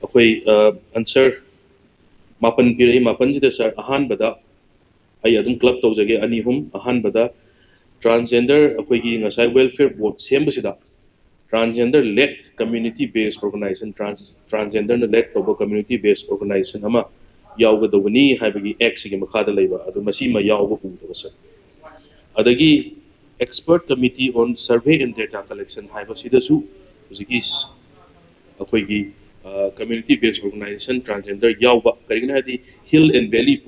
अखोई आंसर मापन पीरई मापन जिद सर अहानबदा अदुम club transgender led toba community based organization ama yawga dawani haibagi act sigi makhada leiba adu masima yawga hu sir adagi expert committee on survey and data collection हाइबसिदसु हुजिकी अखोइगी community based organization transgender yawba karigina hadi hill and valley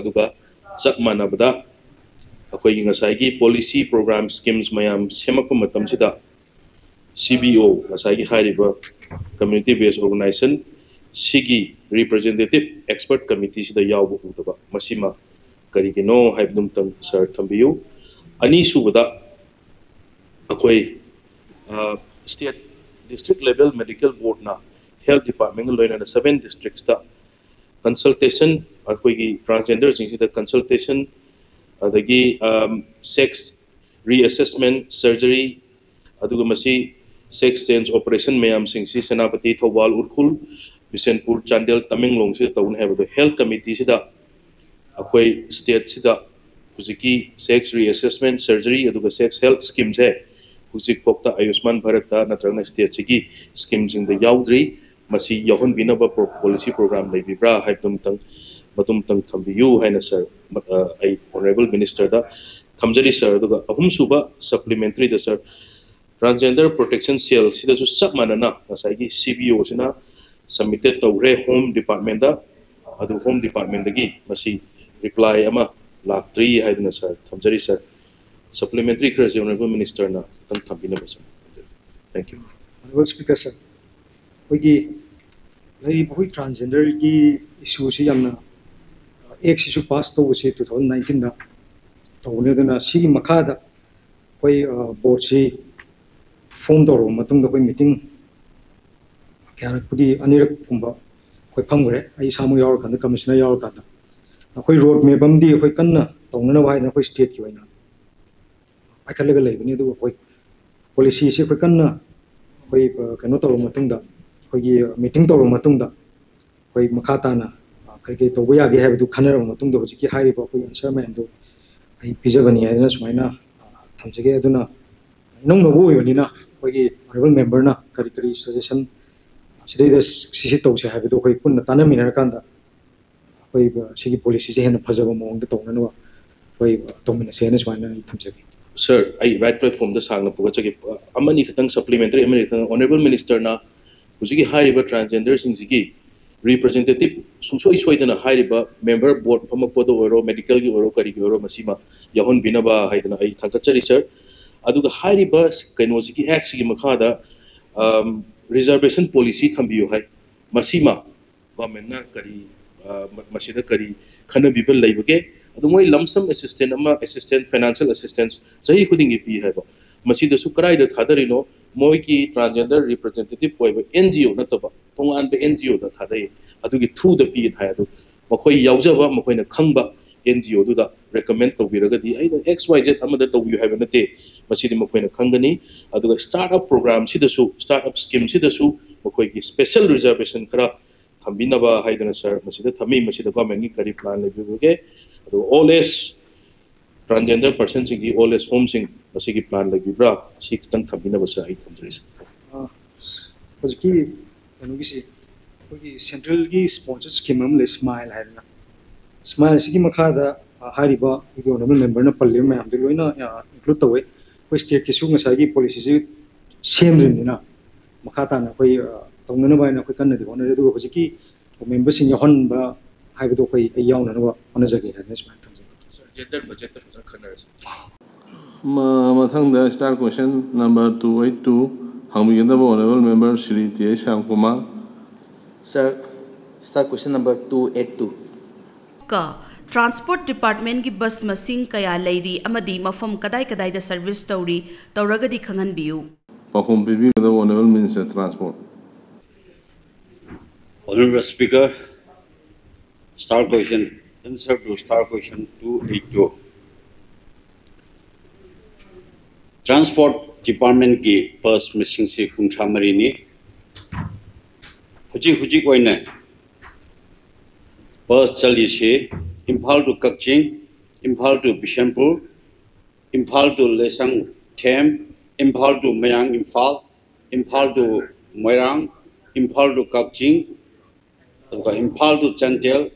aduga sak manabada अखोई ngसाइगी policy program schemes mayam semakpa matamsida CBO ngसाइगी हारिबा community based organization sigi representative expert committee sida yawu udaba masima karigino haibdum tang sir thambiyu ani subada akoi state district level medical board na health department loina na seven districts da consultation akoi gi transgender sing sida consultation adagi sex reassessment surgery aduga masi sex change operation mayam sing si senapati thawal urkhul Bishanpur Chandel Tamenglong से तौन है health committee से अखोई state से हुजिकी sex reassessment surgery sex health scheme से ꯍꯧꯖꯤꯛ ꯃꯁꯤ ꯌꯥꯎꯍꯟꯕꯤꯅꯕ policy programme ꯂꯩꯕꯤꯕ꯭ꯔꯥ ꯍꯥꯏꯕꯗꯨꯝꯇꯪ ꯃꯇꯨꯡꯇꯪ ꯊꯝꯕꯤꯌꯨ ꯍꯥꯏꯅ ꯁꯔ ꯑꯩ ꯑꯣꯅꯔꯦꯕꯜ ꯃꯤꯅꯤꯁꯇꯔꯗ ꯊꯝꯖꯔꯤ ꯁꯔ ꯑꯗꯨꯒ ꯑꯍꯨꯝꯁꯨꯕ ꯁꯄ꯭ꯂꯤꯃꯦꯟꯇꯔꯤꯗ ꯁꯔ ꯇ꯭ꯔꯥꯟꯁꯖꯦꯟꯗꯔ ꯄ꯭ꯔꯣꯇꯦꯛꯁꯟ ꯁꯦꯜ ꯁꯤꯗꯁꯨ ꯆꯞ ꯃꯥꯟꯅꯅ ꯉꯁꯥꯏꯒꯤ ꯁꯤ ꯕꯤ ꯑꯣꯁꯤꯅ ꯁꯕꯃꯤꯇꯦꯠ ꯇꯧꯈ꯭ꯔꯦ ꯍꯣꯝ ꯗꯤꯄꯥꯔꯠꯃꯦꯟꯗ ꯑꯗꯨ ꯍꯣꯝ ꯗꯤꯄꯥꯔꯠꯃꯦꯟꯗꯒꯤ ꯃꯁꯤ ꯔꯤꯄ꯭ꯂꯥꯏ ꯑꯃ ꯂꯥꯛꯇ꯭ꯔꯤ ꯍꯥꯏꯗꯨꯅ sir ꯊꯝꯖꯔꯤ sir supplementary criteria minister na tang thabina ba thank you honorable speaker sir ꯑꯩꯈꯣꯏꯒꯤ ꯂꯩꯔꯤꯕ ꯑꯩꯈꯣꯏ ꯇ꯭ꯔꯥꯟꯁꯖꯦꯟꯗꯔꯒꯤ ꯏꯁꯨꯁꯤ ꯌꯥꯝꯅ ꯑꯦꯛꯁꯤꯁꯨ ꯄꯥꯁ ꯇꯧꯕꯁꯤ ꯇꯧꯗ꯭ꯔꯤ ꯑꯗꯨꯕꯨ ꯑꯩꯈꯣꯏꯒꯤ ꯂꯩꯔꯤꯕ ꯑꯩꯈꯣꯏ ꯇ꯭ꯔꯥꯟꯁꯖꯦꯟꯗꯔꯒꯤ ꯑꯩꯈꯣꯏꯒꯤ ꯑꯦꯛꯁꯤꯁꯤ ꯄꯥꯁ ꯇꯧꯕꯁꯤ ꯇꯨ ꯊꯥꯎꯖꯟ ꯅꯥꯏꯟꯇꯤꯟꯗ ꯑꯩꯈꯣꯏꯒꯤ ꯂꯩꯔꯤꯕ ꯑꯩꯈꯣꯏ ꯇ꯭ꯔꯥꯟꯁꯖꯦꯟꯗꯔꯒꯤ ꯑꯩꯈꯣꯏꯒꯤ ꯏꯁꯨꯁꯤ ꯌꯥꯝꯅ ꯑꯦꯛꯁꯤꯁꯨ ꯄꯥꯁ ꯇꯧꯕꯁꯤ ꯇꯧꯗ꯭ꯔꯤ ꯑꯗꯨꯕꯨ ꯑꯩꯈꯣꯏꯒꯤ ꯂꯩꯔꯤꯕ ꯑꯩꯈꯣꯏ ꯇ꯭ꯔꯥꯟꯁꯖꯦꯟꯗꯔꯒꯤ ꯑꯩꯈꯣꯏꯒꯤ ꯑꯦꯛꯁꯤꯁꯤ ꯄꯥꯁ ꯇꯧꯕꯁꯤ ꯇꯨ ꯊꯥꯎꯖꯟ ꯅꯥꯏꯟꯇꯤꯟꯗ ꯑꯩꯈꯣꯏ ꯄꯣꯂꯤꯁꯤꯁꯤ ꯑꯩꯈꯣꯏ ꯀꯟꯅ ꯑꯩꯈꯣꯏ ꯀꯩꯅꯣ ꯇꯧꯔꯕ ꯃꯇꯨꯡꯗ ꯑꯩꯈꯣꯏꯒꯤ ꯃꯤꯇꯤꯡ ꯇꯧꯔꯕ ꯃꯇꯨꯡꯗ ꯑꯩꯈꯣꯏ ꯃꯈꯥ ꯇꯥꯅ ꯀꯔꯤ ꯀꯔꯤ ꯇꯧꯕ ꯌꯥꯒꯦ ꯍꯥꯏꯕꯗꯨ ꯈꯟꯅꯔꯕ ꯃꯇꯨꯡꯗ ꯍꯧꯖꯤꯛꯀꯤ ꯍꯥꯏꯔꯤꯕ ꯑꯩꯈꯣꯏ ꯑꯟꯁꯔ ꯃꯌꯥꯝꯗꯨ ꯑꯩ ꯄꯤꯖꯕꯅꯤ ꯍꯥꯏꯗꯅ ꯁꯨꯃꯥꯏꯅ ꯊꯝꯖꯒꯦ ꯑꯗꯨꯅ ꯏꯅꯧ ꯅꯧꯕ ꯑꯣꯏꯕꯅꯤꯅ ꯑꯩꯈꯣꯏꯒꯤ ꯑꯣꯅꯔꯦꯕꯜ ꯃꯦꯝꯕꯔꯅ ꯀꯔꯤ ꯀꯔꯤ ꯁꯖꯦꯁꯟ ꯁꯤꯗꯩꯗ ꯁꯤꯁꯤ ꯇꯧꯁꯦ ꯍꯥꯏꯕꯗꯨ ꯑꯩꯈꯣꯏ ꯄꯨꯟꯅ ꯇꯥꯟꯅꯃꯤꯟꯅꯔꯀꯥꯟꯗ ꯑꯩꯈꯣꯏ ꯁꯤꯒꯤ ꯄꯣꯂꯤꯁꯤꯁꯦ ꯍꯦꯟꯅ ꯐꯖꯕ ꯃꯑꯣꯡꯗ ꯇꯧꯅꯅꯕ ꯑꯩꯈꯣꯏ ꯇꯧꯃꯤꯟꯅꯁꯦꯅ ꯁꯨꯃꯥꯏꯅ ꯑꯩ ꯊꯝꯖꯒꯦ ꯁꯔ ꯑꯩ ꯔꯥꯏꯠ ꯄ꯭ꯂꯦꯠꯐꯣꯔꯝꯗ ꯁꯥꯡꯅ ꯄꯨꯒꯠꯆꯒꯦ ꯑꯃꯅꯤ ꯈꯤꯇꯪ ꯁꯄ꯭ꯂꯤꯃꯦꯟꯇꯔꯤ ꯑꯃꯅꯤ ꯈꯤꯇꯪ ꯑꯣꯅꯔꯦꯕꯜ ꯃꯤꯅꯤꯁꯇꯔꯅ ट्रांसजेंडर सिंगिगी रिप्रेजेंटेटिव सुसोई हाइरिबा मेंबर बोर्ड फमकपदो ओरो मेडिकल की की थागचरी सर अदुगा हाइरिबा कैनोसिगी एक्ट सिगी मखादा रिजर्वेशन पॉलिसी थंबियो है ना करी करी खनबिबा लेबगे अदु मोय लमसम असिस्टेंट अमा ꯃꯁꯤꯗꯁꯨ ꯀꯔꯥꯏꯗ ꯊꯥꯗꯔꯤꯅꯣ ꯃꯣꯏꯒꯤ ꯇ꯭ꯔꯥꯟꯁꯖꯦꯟꯗꯔ ꯔꯤꯄ꯭ꯔꯖꯦꯟꯇꯦꯇꯤꯕ ꯑꯣꯏꯕ ꯑꯦꯟ ꯖꯤ ꯑꯣ ꯅꯠꯇꯕ ꯇꯣꯉꯥꯟꯕ ꯑꯦꯟ ꯖꯤ ꯑꯣꯗ ꯊꯥꯗꯩ ꯑꯗꯨꯒꯤ ꯊꯨꯗ ꯄꯤ ꯍꯥꯏ ꯑꯗꯨ ꯃꯈꯣꯏ ꯌꯥꯎꯖꯕ ꯃꯈꯣꯏꯅ ꯈꯪꯕ ꯑꯦꯟ ꯖꯤ ꯑꯣ ꯗꯨꯗ ꯔꯤꯀꯃꯦꯟꯗ ꯇꯧꯕꯤꯔꯒꯗꯤ ꯑꯩꯅ ꯑꯦꯛꯁ ꯋꯥꯏ ꯖꯦꯠ ꯑꯃꯗ ꯇꯧꯕꯤꯌꯨ ꯍꯥꯏꯕ ꯅꯠꯇꯦ ꯃꯁꯤꯗꯤ ꯃꯈꯣꯏꯅ ꯈꯪꯒꯅꯤ ꯑꯗꯨꯒ ꯁ꯭ꯇꯥꯔꯠ ꯑꯞ ꯄ꯭ꯔꯣꯒ꯭ꯔꯥꯝ ꯁꯤꯗꯁꯨ ꯁ꯭ꯇꯥꯔꯠ ꯑꯞ ꯁ꯭ꯀꯤꯝ ꯁꯤꯗꯁꯨ ꯃꯈꯣꯏꯒꯤ ꯁ꯭ꯄꯦꯁꯦꯜ ꯔꯤꯖꯔꯕꯦꯁꯟ ꯈꯔ ꯊꯝꯕꯤꯅꯕ ꯍꯥꯏꯗꯅ ꯁꯥꯔ ꯃꯁꯤꯗ ꯊꯝꯃꯤ ꯃꯁꯤꯗ ꯒꯣꯔꯃꯦꯟꯒꯤ ꯀꯔꯤ ꯄ꯭ꯂꯥꯟ ꯂꯩꯕꯤꯕꯒꯦ ꯑꯗꯨ ꯑꯣꯜ ꯑꯦꯁ ट्रांसजेंडर पर्सनसिंगी ओल्ड एज होमसिंग मसीगी प्लान लेबिब्रा सी खतंग थम्बिनबा सर आई थमजरी हजकी कनोगिसी अखोगी सेंट्रल की स्पॉन्सर स्कीम हम ले स्माइल हाइना स्माइल सिगी मखादा हारिबा इगो नमल मेंबर न पल्ले दे लोइना इंक्लूड कोई स्टेट की सुंग सागी पॉलिसी से सेमरिना मखा ताना कोई तौनना बायना कोई कन्न दिबो ने दुगो हजकी मेंबर सिंग यहन बा हाइबदो कोई यावना न होना जगे नेसमेंट जेंडर बजट फजन खनरस मथंग the star question number 282 हंगबिगदब honourable member Shri T Shyam Kumar sir star question number 282 का ट्रांसपोर्ट डिपार्टमेंट की बस मसिंग कया लेरी अमदी मफम कदाई कदाई द सर्विस तौरी तौरगदी खंगनबियु पाखुम पिबीगदब honourable minister transport Honorable Speaker, star question, answer to star question 282. Transport Department की बस मिसिंग से कुंठा मरीनी हुजिक हुजिक ओइने बस चली से Imphal to Kakching Imphal to Bishnupur Imphal to लेसंग them Imphal to Mayang Imphal Imphal to Moirang Imphal to Kakching अदुगा Imphal to Chandel Imphal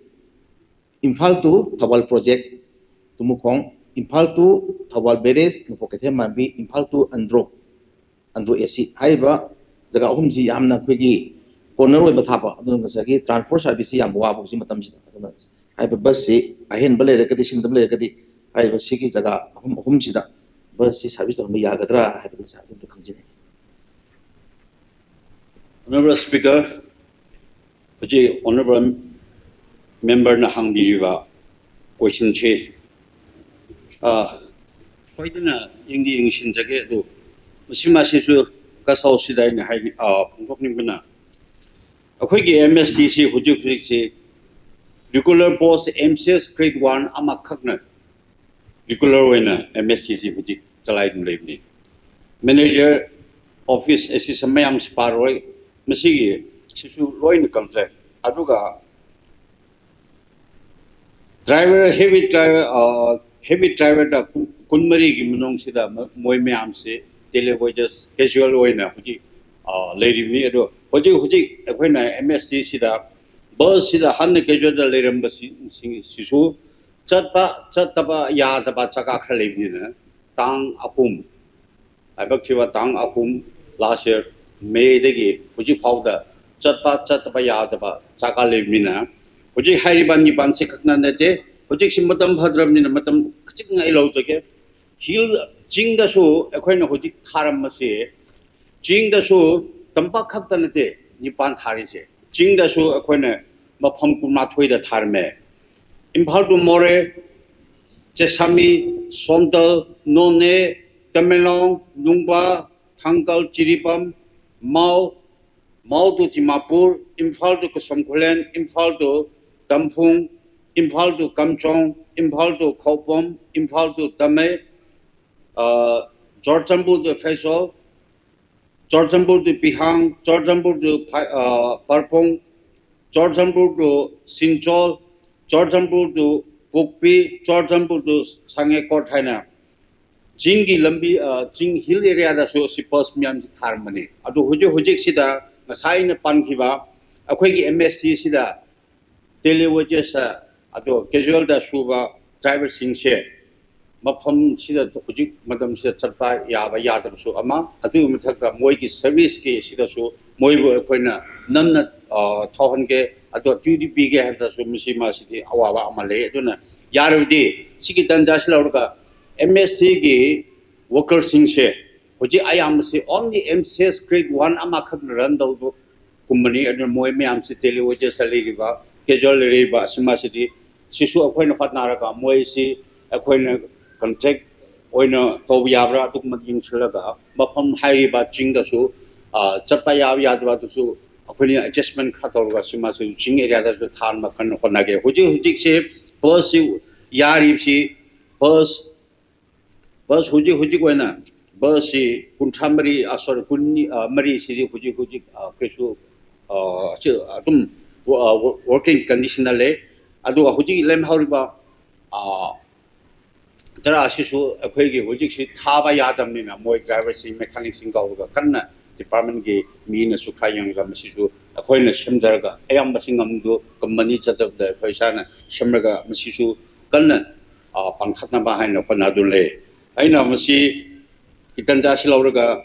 सिना दबा हुजिक लेइबो ओरगदी इम्फाल टू थवाल प्रोजेक्ट तुमुखोंग इम्फाल टू थवाल बेरेस नुपोकेथे माबी इम्फाल टू अंड्रो अंड्रो एसी हाइबा जगह अहम जी यामना खुगी कोनर ओइबा थापा अदुन गसगी ट्रांसपोर्ट सर्विस याम वाबो जी मतम जी अदुन हाइबा बस से अहेन बले रकदी सिन दबले रकदी हाइबा सिगी जगह अहम अहम सिदा बस से सर्विस हम यागदरा हाइबा सा अदुन खंजिने Honorable Speaker, Haji Honorable member na hang di wa ko chin che a foi din na ing di ing shin ja ge du. Musim ma shi su ka sau si dai ni hai a phung gok ni ah, ma na a khoi ge msdc hu ju khri che regular boss mcs grade 1 ama khak na. Regular wen na msdc hu ji chalai dum lei ni. Manager office assistant mayam sparoi msi ge shi su loin kan ja aduga driver heavy driver uh, heavy driver da kunmari gi mnong si da moi me am se tele go just casual way na huji a lady ni do huji huji akhoi na msc si da bus si da han ge jo da leram ba si si su chat ba chat da ba ya da ba chaka khra le bi na tang ahum i bak chi wa tang ahum last year may de gi huji phau da chat ba chat ba ya da ba chaka le bi na Ojek hari ban ni ban sekak nan nate, ojek si matam hadram ni matam kecik ngai lau toke. Hil jing da so ekoi na ojek karam masih. Jing da so tempat kak tan nate ni ban thari se. Jing da so ekoi na mafam kuma thoi da thar me. Impal tu more 제 삼이 손더 노네 담멜롱 농바 강갈 지리밤 마오 마오도 디마풀 임팔도 그 섬콜렌 임팔도 단풍, 임팔 도 감총, 임팔 도 코범, 임팔 도 담에 어 조르탄부드 페소, 조르탄부드 비항, 조르탄부드 어 파르퐁, 조르탄부드 신졸, 조르탄부드 북비, 조르탄부드 상해코 타이나. 진기 럼비 어, 진힐 에리아다서 시퍼스 미암지 카르마니. 아도 호제 호젝시다. 그 사인 판기바. 아코이기 MSC시다. 델리워즈에서 아주 캐주얼다 수바 드라이버 싱셰 mafam sida hujik madam sida chapa yaba yadam su ama adu mi thakra moi ki service ki sida su moi bo khoina namna thohan ge adu duty bi ge ha su mi si ma si di awa ba ama le adu na yaru di sigi dan ja sila urga msc gi worker sing she hoji i am si only mcs grade one ama khak ran do kumani adu moi me am si tele wo je 계절 리바 심마시디 시수 어코이나 파트나라가 모이시 어코이나 컨택 오이나 도비아브라 두마 잉실라가 마펌 하이바 징다수 아 젖바 야비 야드바두수 어코이나 어제스먼트 카톨가 심마시 징 에리아다수 타르마 칸 호나게 호지 호직시 버시 야립시 버스 버스 호지 호지고이나 버시 군참머리 아 소리 군니 아, 머리 시디 호지 호지 아, 그래서 어좀 si loin le ne khanbig no ase sima si hang ni de si mechanic sing ga habni honorable na su huja hangba chaka amara anira tu na sem dar ga ayam ba sing am du company chadab da khoi sa na sem ga masi su kanna a pangkhat na ba hai na khona du le aina masi kitan ja si lauraga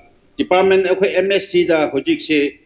sidi akhoi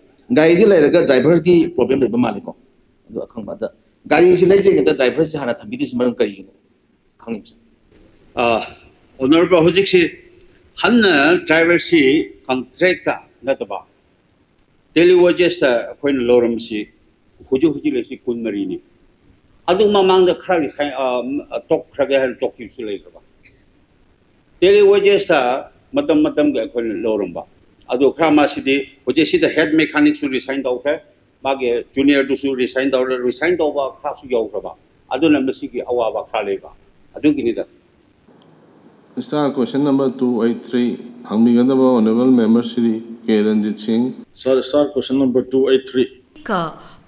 सिदि होजे सिदा head mechanic सु resign दौखे मागे junior दुसु resign दौर resign दौबा खासु यौखरबा अदुना मसिगी अवाबा खालेबा अदुगिनिदा Star question number 283 Hangmigadaba Honorable Member Shri K. Ranjit Singh. Sir, sir, question number 283. Ka Power Department gi makada Pangthokraga hojik fawba haidoktana thamliba asi maram karigino karama matamda haidokadage. Pakum Bibi Gadabo Honorable Minister Power. Speaker sir, answer to start question number 283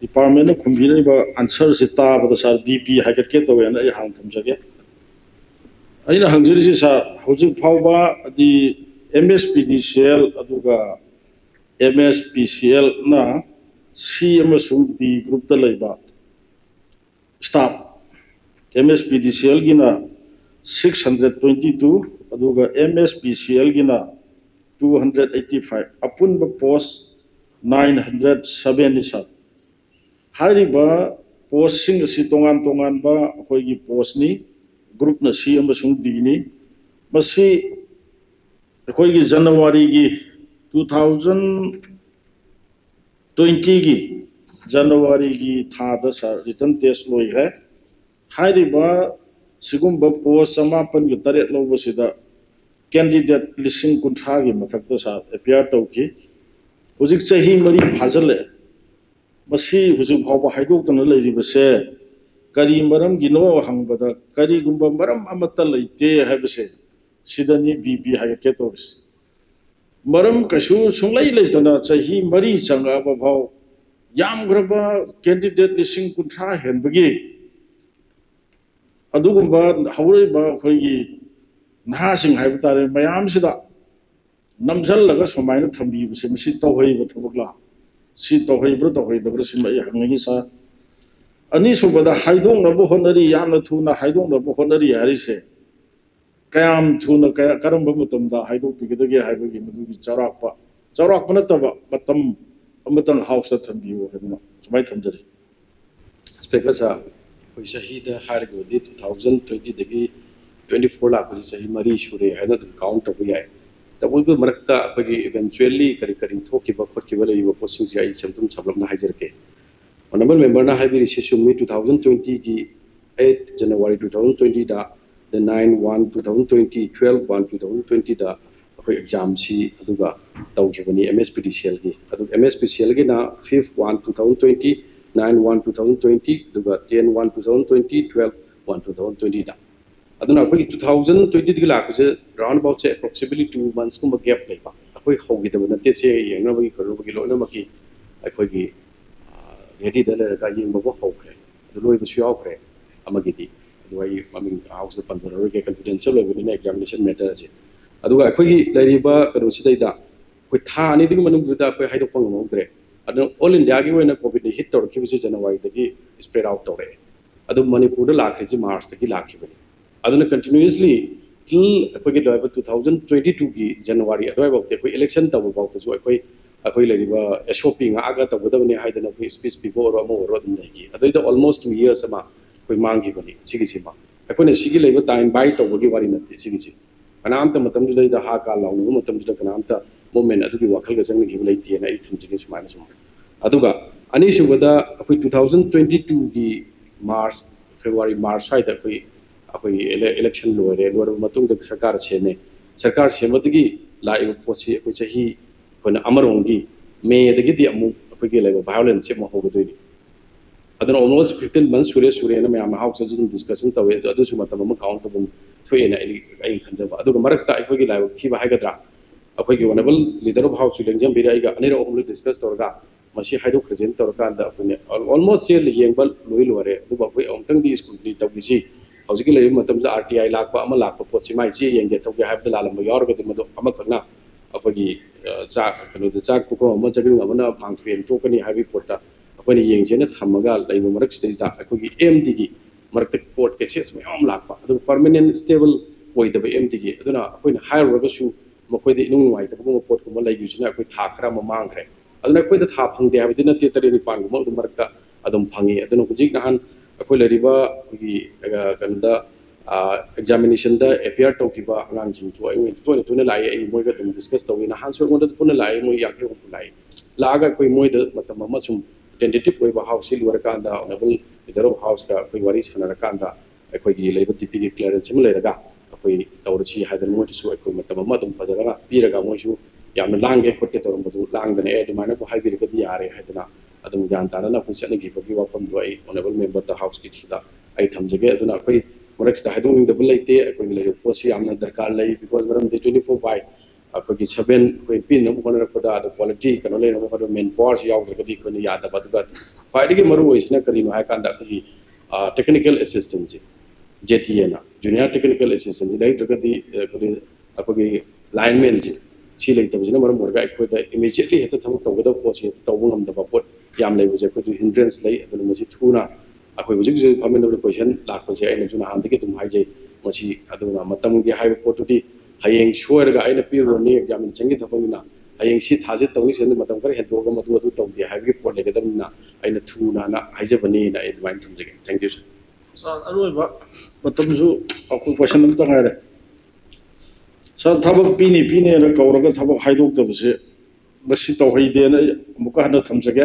department ko mi lai ba answer se ta ba sar bb ha ka ke to yana ya e hang tham cha ge ai na hang jeri sa hoju phau ba di msp di shell aduga msp cl na cm su di group ta lai ba staff msp di shell gi na 622 aduga msp cl gi 285 apun ba nine hundred seven post तोान तोान अखोगी post group दी अखोगी जनवरी की two थाउज twenty की जनवरी की था sir written test लो है post पन तरह लोबसीद कैंडिडेट लिंग कुंथा की मथक्त sir appear तौकी haidok tana leiri base kari maram gi no hangbada kari gumba maram amata leite haibase sidani bb hayake to bis maram kashu sunglai leitana chahi mari changa ba bhaw yam graba candidate listing kunthra henbagi ꯑꯗꯨꯒꯨꯝꯕ ꯍꯧꯔꯛꯏꯕ ꯑꯩꯈꯣꯏꯒꯤ ꯅꯍꯥꯁꯤꯡ ꯍꯥꯏꯕ ꯇꯥꯔꯦ ꯃꯌꯥꯝꯁꯤꯗ नमजल सूमायन थम्बीब से मसी तौहैब थबकला सी तौहैब्र सा अनि सुबदा हाइदों नबो honorary यामन थुना से कयाम थुना कया हाउस थम्बीब हेदना थम्जरी स्पीकर सा कोई शहीद हारगो दे ट्वेंटी दगी लाख मरी शुरे है count ꯇꯧꯕꯒꯤ ꯃꯔꯛꯇ ꯑꯩꯈꯣꯏꯒꯤ ꯏꯚꯦꯟꯆꯨꯋꯦꯜꯂꯤ ꯀꯔꯤ ꯀꯔꯤ ꯊꯣꯛꯈꯤꯕ ꯈꯣꯠꯈꯤꯕ ꯂꯩꯔꯤꯕ ꯄꯣꯠꯁꯤꯡꯁꯦ ꯑꯩ ꯁꯝꯇꯝ ꯁꯝꯂꯞꯅ ꯍꯥꯏꯖꯔꯛꯀꯦ ꯑꯣꯅꯔꯦꯕꯜ ꯃꯦꯝꯕꯔꯅ ꯍꯥꯏꯕꯤꯔꯤꯁꯤ ꯆꯨꯝꯃꯤ ꯇꯨ ꯊꯥꯎꯖꯟ ꯇ꯭ꯋꯦꯟꯇꯤꯒꯤ ꯑꯩꯠ ꯖꯅꯋꯥꯔꯤ ꯇꯨ ꯊꯥꯎꯖꯟ ꯇ꯭ꯋꯦꯟꯇꯤꯗ ꯗ nine one two thousand twenty ꯇꯨꯋꯦꯜꯕ one two thousand ꯇ꯭ꯋꯦꯟꯇꯤꯗ ꯑꯩꯈꯣꯏ ꯑꯦꯛꯖꯥꯝꯁꯤ ꯑꯗꯨꯒ ꯇꯧꯈꯤꯕꯅꯤ ꯑꯦꯝ ꯑꯦꯁ ꯄꯤ ꯗꯤ ꯁꯤ ꯑꯦꯜꯒꯤ ꯑꯗꯨꯒ ꯑꯦꯝ ꯑꯦꯁ ꯄꯤ ꯁꯤ ꯑꯦꯜꯒꯤꯅ ꯐꯤꯐ one two thousand twenty nine one two thousand twenty ꯑꯗꯨꯒ ten one two thousand twenty ꯇꯨꯋꯦꯜꯕ one two thousand ꯇ꯭ꯋꯦꯟꯇꯤꯗ 2020 lakh round about approximately two months को gap लेब अखोब नाते खरुबी लोनमी रेडी दौरे लोबे हाउस पंजर कन्फिडेंस लोबने एग्जामेसन मेटर से कहोद थाने मनुद्रे ऑल इंडिया की कॉविड हिट तौर से जनवरी स्प्रेड आउट तौर अब मनपुर लाख मार्च की लाखी ꯑꯗꯨꯅ ꯀꯟꯇꯤꯅ꯭ꯌꯨꯁꯂꯤ ꯇꯤꯜ ꯑꯩꯈꯣꯏꯒꯤ ꯂꯣꯏꯕ ꯇꯨ ꯊꯥꯎꯖꯟ ꯇ꯭ꯋꯦꯟꯇꯤ ꯇꯨꯒꯤ ꯖꯅꯋꯥꯔꯤ ꯑꯗꯨꯋꯥꯏꯐꯥꯎꯗꯤ ꯑꯩꯈꯣꯏ ꯏꯂꯦꯛꯁꯟ ꯇꯧꯕ ꯐꯥꯎꯗꯁꯨ ꯑꯩꯈꯣꯏ ꯑꯩꯈꯣꯏ ꯂꯩꯔꯤꯕ ꯑꯦꯁ ꯑꯣ ꯄꯤ ꯉꯥꯛꯑꯒ ꯇꯧꯒꯗꯕꯅꯤ ꯍꯥꯏꯗꯅ ꯑꯩꯈꯣꯏ ꯁ꯭ꯄꯤꯆ ꯄꯤꯕ ꯑꯣꯏꯔꯣ ꯑꯃ ꯑꯣꯏꯔꯣ ꯑꯗꯨꯝ ꯂꯩꯈꯤ ꯑꯗꯨꯏꯗ ꯑꯣꯜꯃꯣꯁ ꯇꯨ ꯌꯔꯁ ꯑꯃ ꯑꯩꯈꯣꯏ ꯃꯥꯡꯈꯤꯕꯅꯤ ꯁꯤꯒꯤꯁꯤꯃ ꯑꯩꯈꯣꯏꯅ ꯁꯤꯒꯤ ꯂꯩꯕ ꯇꯥꯏꯝ ꯕꯥꯏ ꯇꯧꯕꯒꯤ ꯋꯥꯔꯤ ꯅꯠꯇꯦ ꯁꯤꯒꯤꯁꯤ ꯀꯅꯥꯝꯇ ꯃꯇꯝꯗꯨꯗꯩꯗ ꯍꯥ ꯀꯥ ꯂꯥꯎꯅꯕ ꯃꯇꯝꯗꯨꯗ ꯀꯅꯥꯝꯇ ꯃꯨꯞꯃꯦꯟ ꯑꯗꯨꯒꯤ ꯋꯥꯈꯜꯒ ꯆꯪꯅꯈꯤꯕ ꯂꯩꯇꯦꯅ ꯑꯩ ꯊꯝꯖꯒꯦ ꯁꯨꯃꯥꯏꯅ ꯁꯨꯝ ꯑꯗꯨꯒ ꯑꯅꯤꯁꯨꯕꯗ ꯑꯩꯈꯣꯏ ꯇꯨ ꯊꯥꯎꯖꯟ ꯇ꯭ꯋꯦꯟꯇꯤ ꯇꯨꯒꯤ ꯃꯥꯔꯆ ꯐꯦꯕꯋꯥꯔꯤ ꯃꯥꯔꯆ ꯁ꯭ꯋꯥꯏꯗ ꯑꯩꯈꯣꯏ ꯑꯩꯈꯣꯏꯒꯤ ꯏꯂꯦꯛꯁꯟ ꯂꯣꯏꯔꯦ ꯂꯣꯏꯔꯕ ꯃꯇꯨꯡꯗ ꯁꯔꯀꯥꯔ ꯁꯦꯝꯃꯦ ꯁꯔꯀꯥꯔ ꯁꯦꯝꯕꯗꯒꯤ ꯂꯥꯛꯏꯕ ꯄꯣꯠꯁꯤ ꯑꯩꯈꯣꯏ ꯆꯍꯤ ꯑꯩꯈꯣꯏꯅ ꯑꯃꯔꯣꯝꯒꯤ ꯃꯦꯗꯒꯤꯗꯤ ꯑꯃꯨꯛ ꯑꯩꯈꯣꯏꯒꯤ ꯂꯩꯕ ꯚꯥꯏꯑꯣꯂꯦꯟꯁꯁꯤ ꯑꯃꯨꯛ ꯍꯧꯒꯗꯣꯏꯅꯤ ꯑꯗꯨꯅ ꯑꯣꯜꯃꯣꯁ ꯐꯤꯐꯇꯤꯟ ꯃꯟ ꯁꯨꯔꯦ ꯁꯨꯔꯦꯅ ꯃꯌꯥꯝ ꯍꯥꯎꯁꯇꯁꯨ ꯑꯗꯨꯝ ꯗꯤꯁꯀꯁꯟ ꯇꯧꯋꯦ ꯑꯗꯨ ꯑꯗꯨꯁꯨ ꯃꯇꯝ ꯑꯃ ꯀꯥꯎꯟ ꯇꯧꯐꯝ ꯊꯣꯛꯑꯦꯅ ꯑꯩ ꯑꯩ ꯈꯟꯖꯕ ꯑꯗꯨꯒ ꯃꯔꯛꯇ ꯑꯩꯈꯣꯏꯒꯤ ꯂꯥꯏꯕꯛ ꯊꯤꯕ ꯍꯥꯏꯒꯗ꯭ꯔꯥ ꯑꯩꯈꯣꯏꯒꯤ ꯑꯣꯅꯦꯕꯜ ꯂꯤꯗꯔ ꯑꯣꯐ ꯍꯥꯎꯁꯁꯨ ꯂꯦꯡꯖꯟꯕꯤꯔꯦ ꯑꯩꯒ ꯑꯅꯤꯔꯛ ꯑꯍꯨꯝꯂꯛ ꯗꯤꯁꯀꯁ ꯇꯧꯔꯒ ꯃꯁꯤ ꯍꯥꯏꯗꯣꯛꯈ꯭ꯔꯁꯦꯅ ꯇꯧꯔꯀꯥꯟꯗ ꯑꯩꯈꯣꯏꯅ ꯑꯣꯜꯃꯣꯁ ꯆꯦ ꯌꯦꯡꯕ ꯂꯣꯏ ꯂꯣꯏꯔꯦ ꯑꯗꯨꯕꯨ ꯑꯩꯈꯣꯏ ꯑꯃꯨꯛꯇꯪꯗꯤ ꯁ꯭ꯀꯨꯜꯗꯤ ꯇꯧꯈꯤꯁꯤ ꯍꯧꯖꯤꯛꯀꯤ ꯂꯩꯔꯤꯕ ꯃꯇꯝꯗ ꯑꯥꯔ ꯇꯤ ꯑꯥꯏ ꯂꯥꯛꯄ ꯑꯃ ꯂꯥꯛꯄ ꯄꯣꯠꯁꯤ ꯃꯥꯏ ꯆꯦ ꯌꯦꯡꯒꯦ ꯇꯧꯒꯦ ꯍꯥꯏꯕꯗ ꯂꯥꯜꯂꯝꯕ ꯌꯥꯎꯔꯒꯗꯤ ꯃꯗꯨ ꯑꯃꯈꯛꯅ ꯑꯩꯈꯣꯏꯒꯤ ꯆꯥꯛ ꯀꯩꯅꯣꯗ ꯆꯥꯛ ꯄꯨꯈꯝ ꯑꯃ ꯆꯒꯤꯡ ꯑꯃꯅ ꯃꯥꯡꯊꯣꯛꯑꯦꯅ ꯇꯣꯛꯀꯅꯤ ꯍꯥꯏꯕꯒꯤ ꯄꯣꯠꯇ ꯑꯩꯈꯣꯏꯅ ꯌꯦꯡꯁꯦꯅ ꯊꯝꯃꯒ ꯂꯩꯕ ꯃꯔꯛꯁꯤꯗꯩꯗ ꯑꯩꯈꯣꯏꯒꯤ ꯑꯦꯝ ꯗꯤꯒꯤ ꯃꯔꯛꯇ ꯀꯣꯔꯠ ꯀꯦꯁꯦꯁ ꯃꯌꯥꯝ ꯂꯥꯛꯄ ꯑꯗꯨꯒ ꯄꯔꯃꯅꯦꯟ ꯁ꯭ꯇꯦꯕꯜ ꯑꯣꯏꯗꯕ ꯑꯦꯝ ꯗꯤꯒꯤ ꯑꯗꯨꯅ ꯑꯩꯈꯣꯏꯅ ꯍꯥꯏꯔꯨꯔꯒꯁꯨ ꯃꯈꯣꯏꯗ ꯏꯅꯨꯡ ꯅꯨꯡꯉꯥꯏꯇꯕꯒꯨꯝꯕ ꯄꯣꯠꯀꯨꯝꯕ ꯂꯩꯈꯤꯕꯁꯤꯅ ꯑꯩꯈꯣꯏ ꯊꯥ ꯈꯔ ꯑꯃ ꯃꯥꯡꯈ꯭ꯔꯦ ꯑꯗꯨꯅ ꯑꯩꯈꯣꯏꯗ ꯊꯥ ꯐꯪꯗꯦ ꯍꯥꯏꯕꯗꯤ ꯅꯠꯇꯦ ꯇꯔꯦꯠ ꯅꯤꯄꯥꯟꯒꯨꯝꯕ ꯑꯗꯨꯝ ꯃꯔꯛꯇ ꯑꯗꯨꯝ ꯐꯪꯉꯤ ꯑꯗꯨꯅ ꯍꯧꯖꯤꯛ ꯅꯍꯥꯟ ꯑꯩꯈꯣꯏ ꯂꯩꯔꯤꯕ ꯑꯩꯈꯣꯏꯒꯤ ꯀꯩꯅꯣꯗ examination da appear to kiba ngang jing to ai to to ne lai ai moi ga dum discuss to na han so ngon da pun lai moi yak ko lai la ga koi moi da matam ma sum tentative koi ba house li war kan da honorable leader of house ka koi wari sana kan da ai koi gi lai ba tipi gi clearance sim lai ga koi tawr chi ha da moi su ai koi matam ma dum pa da ga pi ra ga moi su yam lang ge khotte to ma du lang da ne ai ma na ko hai bi ga di are ha da adum gan ta na ku sa ne gi ba gi wa pam do ai honorable member da house ki da ai tham jage aduna koi ꯃꯔꯛꯁꯤꯗ ꯍꯥꯏꯗꯣꯛꯅꯤꯡꯗꯕ ꯂꯩꯇꯦ ꯑꯩꯈꯣꯏꯒꯤ ꯂꯩꯔꯤꯕ ꯄꯣꯠꯁꯤ ꯌꯥꯝꯅ ꯗꯔꯀꯥꯔ ꯂꯩ ꯕꯤꯀꯣꯖ ꯃꯔꯝꯗꯤ twenty four by ꯑꯩꯈꯣꯏꯒꯤ ꯁꯕꯦꯟ ꯑꯩꯈꯣꯏ ꯄꯤꯅꯕ ꯍꯣꯠꯅꯔꯛꯄꯗ ꯑꯗ ꯀ꯭ꯋꯥꯂꯤꯇꯤ ꯀꯩꯅꯣ ꯂꯩꯅꯕ ꯍꯣꯠꯅꯕ ꯃꯦꯟ ꯄꯋꯥꯔꯁꯤ ꯌꯥꯎꯗ꯭ꯔꯒꯗꯤ ꯑꯩꯈꯣꯏꯅ ꯌꯥꯗꯕ ꯑꯗꯨꯒ ꯈ꯭ꯋꯥꯏꯗꯒꯤ ꯃꯔꯨ ꯑꯣꯏꯁꯤꯅ ꯀꯔꯤꯅꯣ ꯍꯥꯏ ꯀꯥꯟꯗ ꯑꯩꯈꯣꯏꯒꯤ ꯇꯦꯛꯅꯤꯀꯦꯜ ꯑꯦꯁꯤꯁꯇꯦꯟꯁꯤ ꯖꯦ ꯇꯤ ꯑꯦꯅ ꯖꯨꯅꯤꯌꯔ ꯇꯦꯛꯅꯤꯀꯦꯜ ꯑꯦꯁꯤꯁꯇꯦꯟꯁꯤ ꯂꯩꯇ꯭ꯔꯒꯗꯤ ꯑꯩꯈꯣꯏ ꯑꯩꯈꯣꯏꯒꯤ ꯂꯥꯏꯟꯃꯦꯟꯁꯤ ꯁꯤ ꯂꯩꯇꯕꯁꯤꯅ ꯃꯔꯝ ꯑꯣꯏꯔꯒ ꯑꯩꯈꯣꯏꯗ ꯏꯃꯤꯖꯤꯌꯦꯠꯂꯤ ꯍꯦꯛꯇ ꯊꯕꯛ ꯇꯧꯒꯗꯕ ꯄꯣꯠꯁꯤ ꯍꯦꯛꯇ ꯇꯧꯕ ꯉꯝꯗꯕ ꯄꯣꯠ ꯌꯥꯝ ꯂꯩꯕꯁꯦ ꯑꯩꯈꯣꯏꯁꯨ ꯍꯤꯟꯗ꯭ꯔꯦꯟꯁ ꯂꯩ ꯑꯗꯨꯅ ꯃꯁꯤ ꯊꯨꯅ ꯑꯩꯈꯣꯏ ꯍꯧꯖꯤꯛ ꯍꯧꯖꯤꯛ ꯒꯣꯔꯃꯦꯟ ꯑꯣꯐ ꯀꯣꯏꯁꯟ ꯂꯥꯛꯄꯁꯦ ꯑꯩꯅꯁꯨ ꯅꯍꯥꯟꯗꯒꯤ ꯑꯗꯨꯝ ꯍꯥꯏꯖꯩ ꯃꯁꯤ ꯑꯗꯨꯅ ꯃꯇꯝꯒꯤ ꯍꯥꯏꯕ ꯄꯣꯠꯇꯨꯗꯤ ꯍꯌꯦꯡ ꯁꯣꯏꯔꯒ ꯑꯩꯅ ꯄꯤꯔꯨꯔꯅꯤ ꯑꯦꯛꯖꯥꯃꯤꯅꯦꯁꯟꯒꯤ ꯊꯕꯛꯅꯤꯅ ꯍꯌꯦꯡ ꯁꯤ ꯊꯥꯁꯦ ꯇꯧꯅꯤꯁꯤꯅ ꯃꯇꯝ ꯈꯔ ꯍꯦꯟꯗꯣꯛꯑꯒ ꯃꯗꯨ ꯑꯗꯨ ꯇꯧꯗꯦ ꯍꯥꯏꯕꯒꯤ ꯄꯣꯠ ꯂꯩꯒꯗꯕꯅꯤꯅ ꯑꯩꯅ ꯊꯨꯅ ꯍꯥꯏꯖꯕꯅꯤꯅ ꯑꯩ ꯑꯗꯨꯃꯥꯏꯅ ꯊꯝꯖꯒꯦ ꯊꯦꯡꯛ ꯌꯨ ꯁꯔ ꯁꯥꯔ ꯑꯔꯣꯏꯕ ꯃꯇꯝꯁꯨ ꯑꯩꯈꯣꯏ ꯀꯣꯏꯁꯟ ꯑꯝꯇ ꯉꯥꯏꯔꯦ ꯁꯥꯔ ꯊꯕꯛ ꯄꯤꯅꯤ ꯄꯤꯅꯦꯅ ꯀꯧꯔꯒ ꯊꯕꯛ ꯍꯥꯏꯗꯣꯛꯇꯕꯁꯦ ꯃꯁꯤ ꯇꯧꯍꯩꯗꯦꯅ ꯑꯩ ꯑꯃꯨꯛꯀ ꯍꯟꯅ ꯊꯝꯖꯒꯦ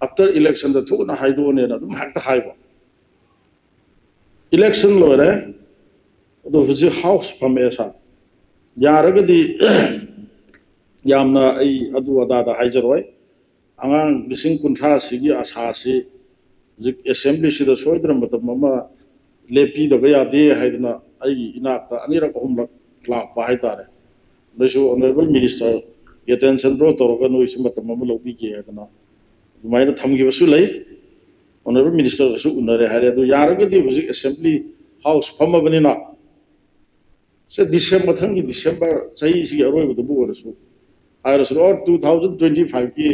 after election da thuk na haido ne na dum hakta haibo election loire do huji house pamesa yaragadi yamna ai adu ada da haijaroi angang bising kunthra sigi asa si jik assembly si da soidra matam mama lepi da ba yade haidna ai inak ta anira ko humla klap ba haidare nasu honorable minister attention bro toroga noisi matam mama lobi ge haidna honourable minister सु उनरे हारे दो यारगदि हुजिक assembly house फमबनिना से December थंगी December सही सी अरोय बदबु वरसु हायरसु और 2025 की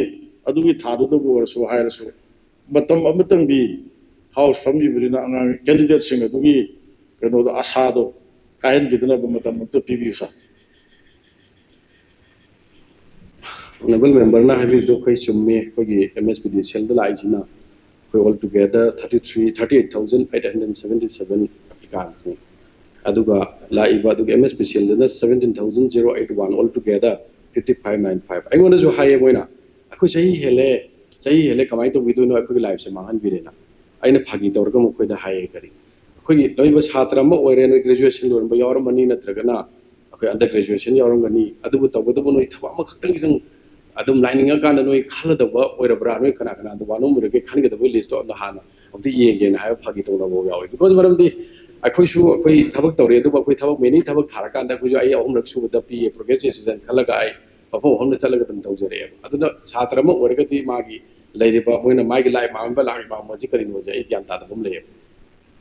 अदुगी थादु दबु वरसु हायरसु मतम अमतंगी house फमबि बनिना अंगा कैंडिडेट सिंग अदुगी कनो आशा दो कायन बिदना मतम honorable member na habi do khoi chumme khoi gi mspdcl da lai jina khoi all together 33 38877 applicants ni aduga lai ba du mspdcl da 17081 all together 5595 ai ngona jo haye moina akhu chai hele chai hele kamai to bidu no akhu life se mahan birena aina phagi tor ga mukhoi da haye kari khoi gi loi ba chhatra ma oire no graduation lor ba yor mani na tragana akhoi under graduation yor ngani adu bu tabu tabu noi thaba ma khaktan gi sang ꯑꯗꯨꯝ ꯂꯥꯏꯅꯤꯡꯉꯀꯥꯟꯗ ꯅꯣꯏ ꯈꯜꯂꯗꯕ ꯑꯣꯏꯔꯕ꯭ꯔꯥ ꯅꯣꯏ ꯀꯅꯥ ꯀꯅꯥ ꯑꯗꯨ ꯋꯥꯅꯣꯝ ꯑꯣꯏꯔꯒꯦ ꯈꯟꯒꯗꯕ ꯂꯤꯁꯇꯣ ꯑꯝꯇ ꯍꯥꯟꯅ ꯑꯝꯇ ꯌꯦꯡꯒꯦꯅ ꯍꯥꯏꯕ ꯐꯥꯒꯤ ꯇꯧꯅꯕ ꯌꯥꯎꯋꯤ ꯕꯤꯀꯣꯖ ꯃꯔꯝꯗꯤ ꯑꯩꯈꯣꯏꯁꯨ ꯑꯩꯈꯣꯏ ꯊꯕꯛ ꯇꯧꯔꯦ ꯑꯗꯨꯕꯨ ꯑꯩꯈꯣꯏ ꯊꯕꯛ ꯃꯦꯅꯤ ꯊꯕꯛ ꯊꯥꯔꯀꯥꯟꯗ ꯑꯩꯈꯣꯏꯁꯨ ꯑꯩ ꯑꯍꯨꯝꯂꯛ ꯁꯨꯕꯗ ꯄꯤ ꯑꯦ ꯄ꯭ꯔꯣꯒ꯭ꯔꯦꯁ ꯑꯦꯁꯤꯁꯇꯦꯟ ꯈꯜꯂꯒ ꯑꯩ ꯃꯐꯝ ꯃꯐꯝꯗ ꯆꯠꯂꯒ ꯑꯗꯨꯝ ꯇꯧꯖꯔꯛꯑꯦꯕ ꯑꯗꯨꯅ ꯁꯥꯇ꯭ꯔ ꯑꯃ ꯑꯣꯏꯔꯒꯗꯤ ꯃꯥꯒꯤ ꯂꯩꯔꯤꯕ ꯃꯣꯏꯅ ꯃꯥꯒꯤ ꯂꯥꯏ ꯃꯥꯡꯕ ꯂꯥꯛꯏꯕ ꯃꯁꯤ ꯀꯔꯤꯅꯣꯁꯦ ꯑꯩ ꯒ꯭ꯌꯥꯟ ꯇꯥꯗꯕ ꯑꯃ ꯂꯩꯌꯦꯕ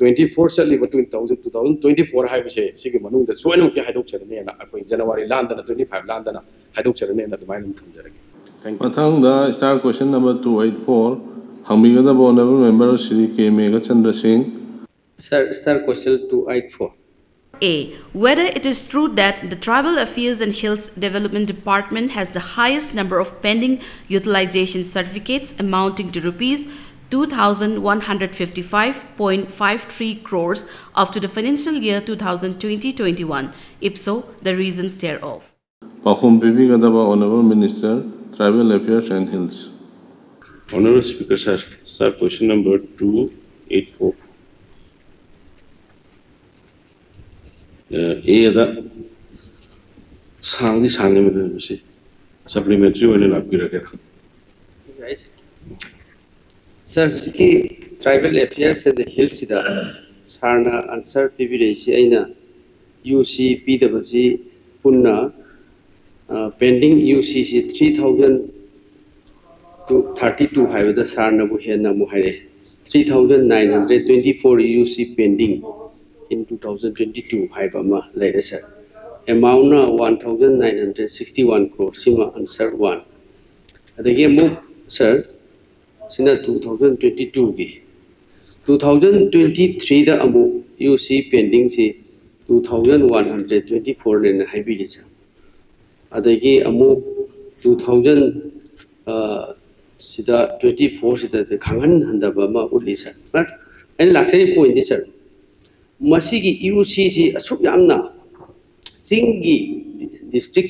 ꯇ꯭ꯋꯦꯟꯇꯤ ꯐꯣꯔ ꯆꯠꯂꯤꯕ to thousand two thousand twenty four ꯍꯥꯏꯕꯁꯦ ꯁꯤꯒꯤ ꯃꯅꯨꯡꯗ ꯁꯣꯏꯅꯃꯛꯀꯤ ꯍꯥꯏꯗꯣꯛꯆꯔꯅꯤꯅ ꯑꯩꯈꯣꯏ ꯖꯅꯋꯥꯔꯤ ꯂꯥꯟꯗꯅ ꯇ꯭ꯋꯦꯟꯇꯤ ꯐꯥꯏꯚ ꯂꯥꯟꯗꯅ ꯍꯥꯏꯗꯣꯛꯆꯔꯅꯤꯅ ꯑꯗꯨꯃꯥꯏꯅ ꯑꯗꯨꯝ ꯊꯝꯖꯔꯒꯦ ꯃꯊꯪꯗ star question number two eight four ꯍꯪꯕꯤꯒꯗꯕ honourable member Shri K Meghachandra ꯁꯤꯡ Sir, sir, question 284. A. Whether it is true that the Tribal Affairs and Hills Development Department has the highest number of pending utilization certificates amounting to rupees 2,155.53 crores after the financial year 2020-21, If so, the reasons thereof. By whom Gadaba, Honorable Minister, Tribal Affairs and Hills. Honorable Speaker, sir, sir, question number 284. A'da uh, sāngdi sāngdi mēdā supplementary oil and upgrade हजिकी tribal affairs and hills सारना answer पीबीरसी अना U C पीदबसी पुन्ना pending U C C three thousand thirty two है सारनबु हेना three thousand nine hundred twenty four U C pending in two thousand twenty two है sir amount one thousand nine hundred sixty one crore सिमा answer one अमुक sir twenty two की two thousand twenty three अमुक U C pending से two thousand one hundred twenty four लेना है अदगी अमुक two thousand सिदा ट्वेंटी फोर सिदा खांगन हंदब अमा उली सर बट अने लाक्चरी पॉइंट सर मसीगी यू सी सी असुक यामना सिंगी डिस्ट्रिक्ट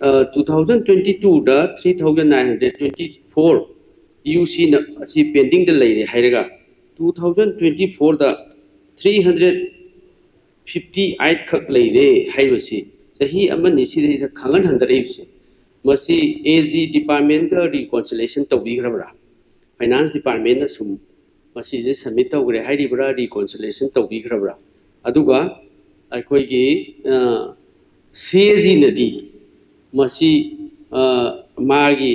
2022ꯗ 3924 ꯌꯨ ꯁꯤꯅ ꯑꯁꯤ ꯄꯦꯟꯗꯤꯡꯗ ꯂꯩꯔꯦ ꯍꯥꯏꯔꯒ 2024ꯗ 358 ꯈꯛ ꯂꯩꯔꯦ ꯍꯥꯏꯕꯁꯤ ꯆꯍꯤ ꯑꯃꯅꯤ ꯁꯤꯗꯩꯗ ꯈꯪꯍꯟꯍꯟꯗꯔꯛꯏꯕꯁꯤ ꯃꯁꯤ ꯑꯦ ꯖꯤ ꯗꯤꯄꯥꯔꯠꯃꯦꯟꯒ ꯔꯤꯀꯣꯟꯁꯤꯂꯦꯁꯟ ꯇꯧꯕꯤꯈ꯭ꯔꯕ꯭ꯔꯥ ꯐꯥꯏꯅꯥꯟꯁ ꯗꯤꯄꯥꯔꯠꯃꯦꯟꯅ ꯁꯨꯝ ꯃꯁꯤꯁꯦ ꯁꯕꯃꯤꯠ ꯇꯧꯈ꯭ꯔꯦ ꯍꯥꯏꯔꯤꯕ꯭ꯔꯥ ꯔꯤꯀꯣꯟꯁꯤꯂꯦꯁꯟ ꯇꯧꯕꯤꯈ꯭ꯔꯕ꯭ꯔꯥ ꯑꯗꯨꯒ ꯑꯩꯈꯣꯏꯒꯤ ꯁꯤ ꯑꯦ ꯖꯤꯅꯗꯤ मसी मागी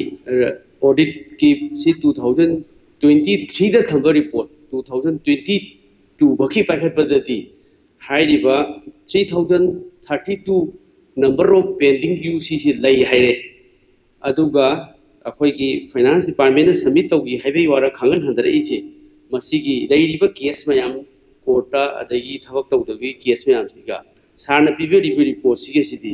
ऑडिट की सी 2023 द थंग रिपोर्ट 2022 बखी पाखत पदती हाइरिबा 3032 number of pending UC C है हाइरे अदुगा अखोगी फाइनेंस डिपार्टमेंट ने सबमिट तौगी है वारा खांगन हंदर इचे मसी की केस मयाम कोर्टा अगर थबक तौदगी केस मयाम सिगा सारना पीबे रिपोर्ट सिगे सिदी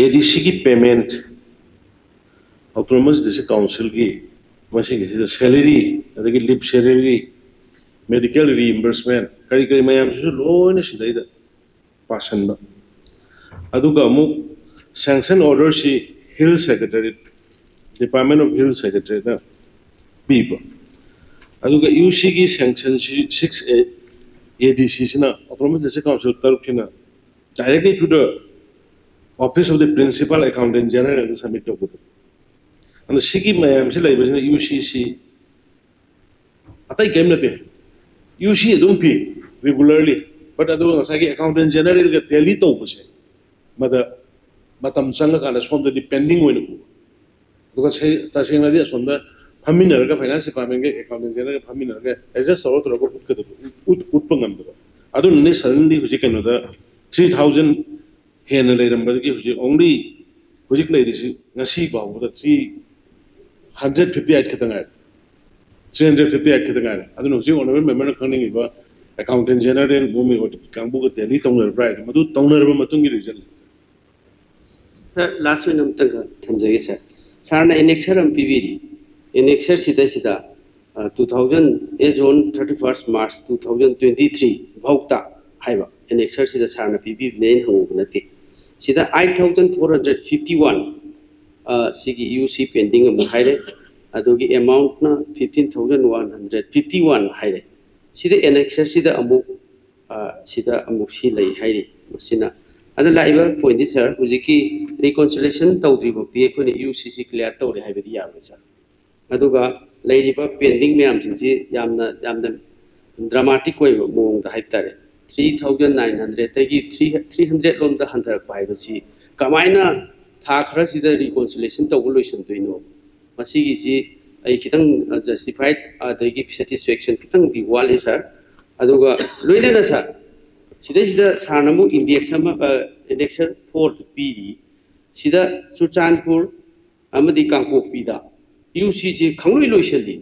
एडीसी की पेमेंट। ऑटोनोमस डिस्ट्रिक्ट काउंसिल की मसिंग से सैलरी अदगी लिप सैलरी मेडिकल रिइंबर्समेंट करी मयाम से लोन सिदैदा पासन सैंक्शन ऑर्डर से hill secretary department of hill secretary पीब अदुगा यूसी की सैंक्शन से 6 एडीसी से ऑटोनोमस डिस्ट्रिक्ट काउंसिल तरुक से directly to the office of the principal accountant general and submit to put and the mayam my am sila ucc atai game nate uc dum pi regularly. But adu sa ki accountant general ke delhi to ko se mada matam sanga ka sonda depending when ko to ka se ta se nadi sonda phamin ar ka finance department ke accountant general ke phamin ar ke as a sort of put ka do ut ut pangam do adu ne sanli ho je ka no da 3000 हेन लेरम्बदगी हुजी only हुजिक लेरिसि ngasi बावदा 3 158 खतंग है 358 खतंग है प्राइड मदु तंगनर मतुंगी रिज़ल्ट सर लास्ट में नम तक थमजगे सर सर ना एनेक्सर हम पीबीरी एनेक्सर सीधा सीधा 2000 एज ऑन 31st मार्च 2023 भौता हाइबा एनेक्सर सीधा सर ना पीबी ने हंगु नते sida 8451 sigi UC pending amu haire adogi amount na 15151 haire sida annexure sida amu sida amu si lai haire masina ada laiba point sir hujiki reconciliation tawdri bokti ekhone UCC clear tawre haibedi yawe sir aduga lairiba pending myam jinji yamna yamna dramatic koi mong da haibtare 3900 tagi 300 lom da handar pai ba si kamaina tha khara si da reconciliation to solution to ino masi gi ji ai kitang justified adagi satisfaction kitang di wal is sir aduga loide na sir sida sida sanamu index ma index 4 p sida chuchanpur amadi kangpok pi da UCG khangloi loisel di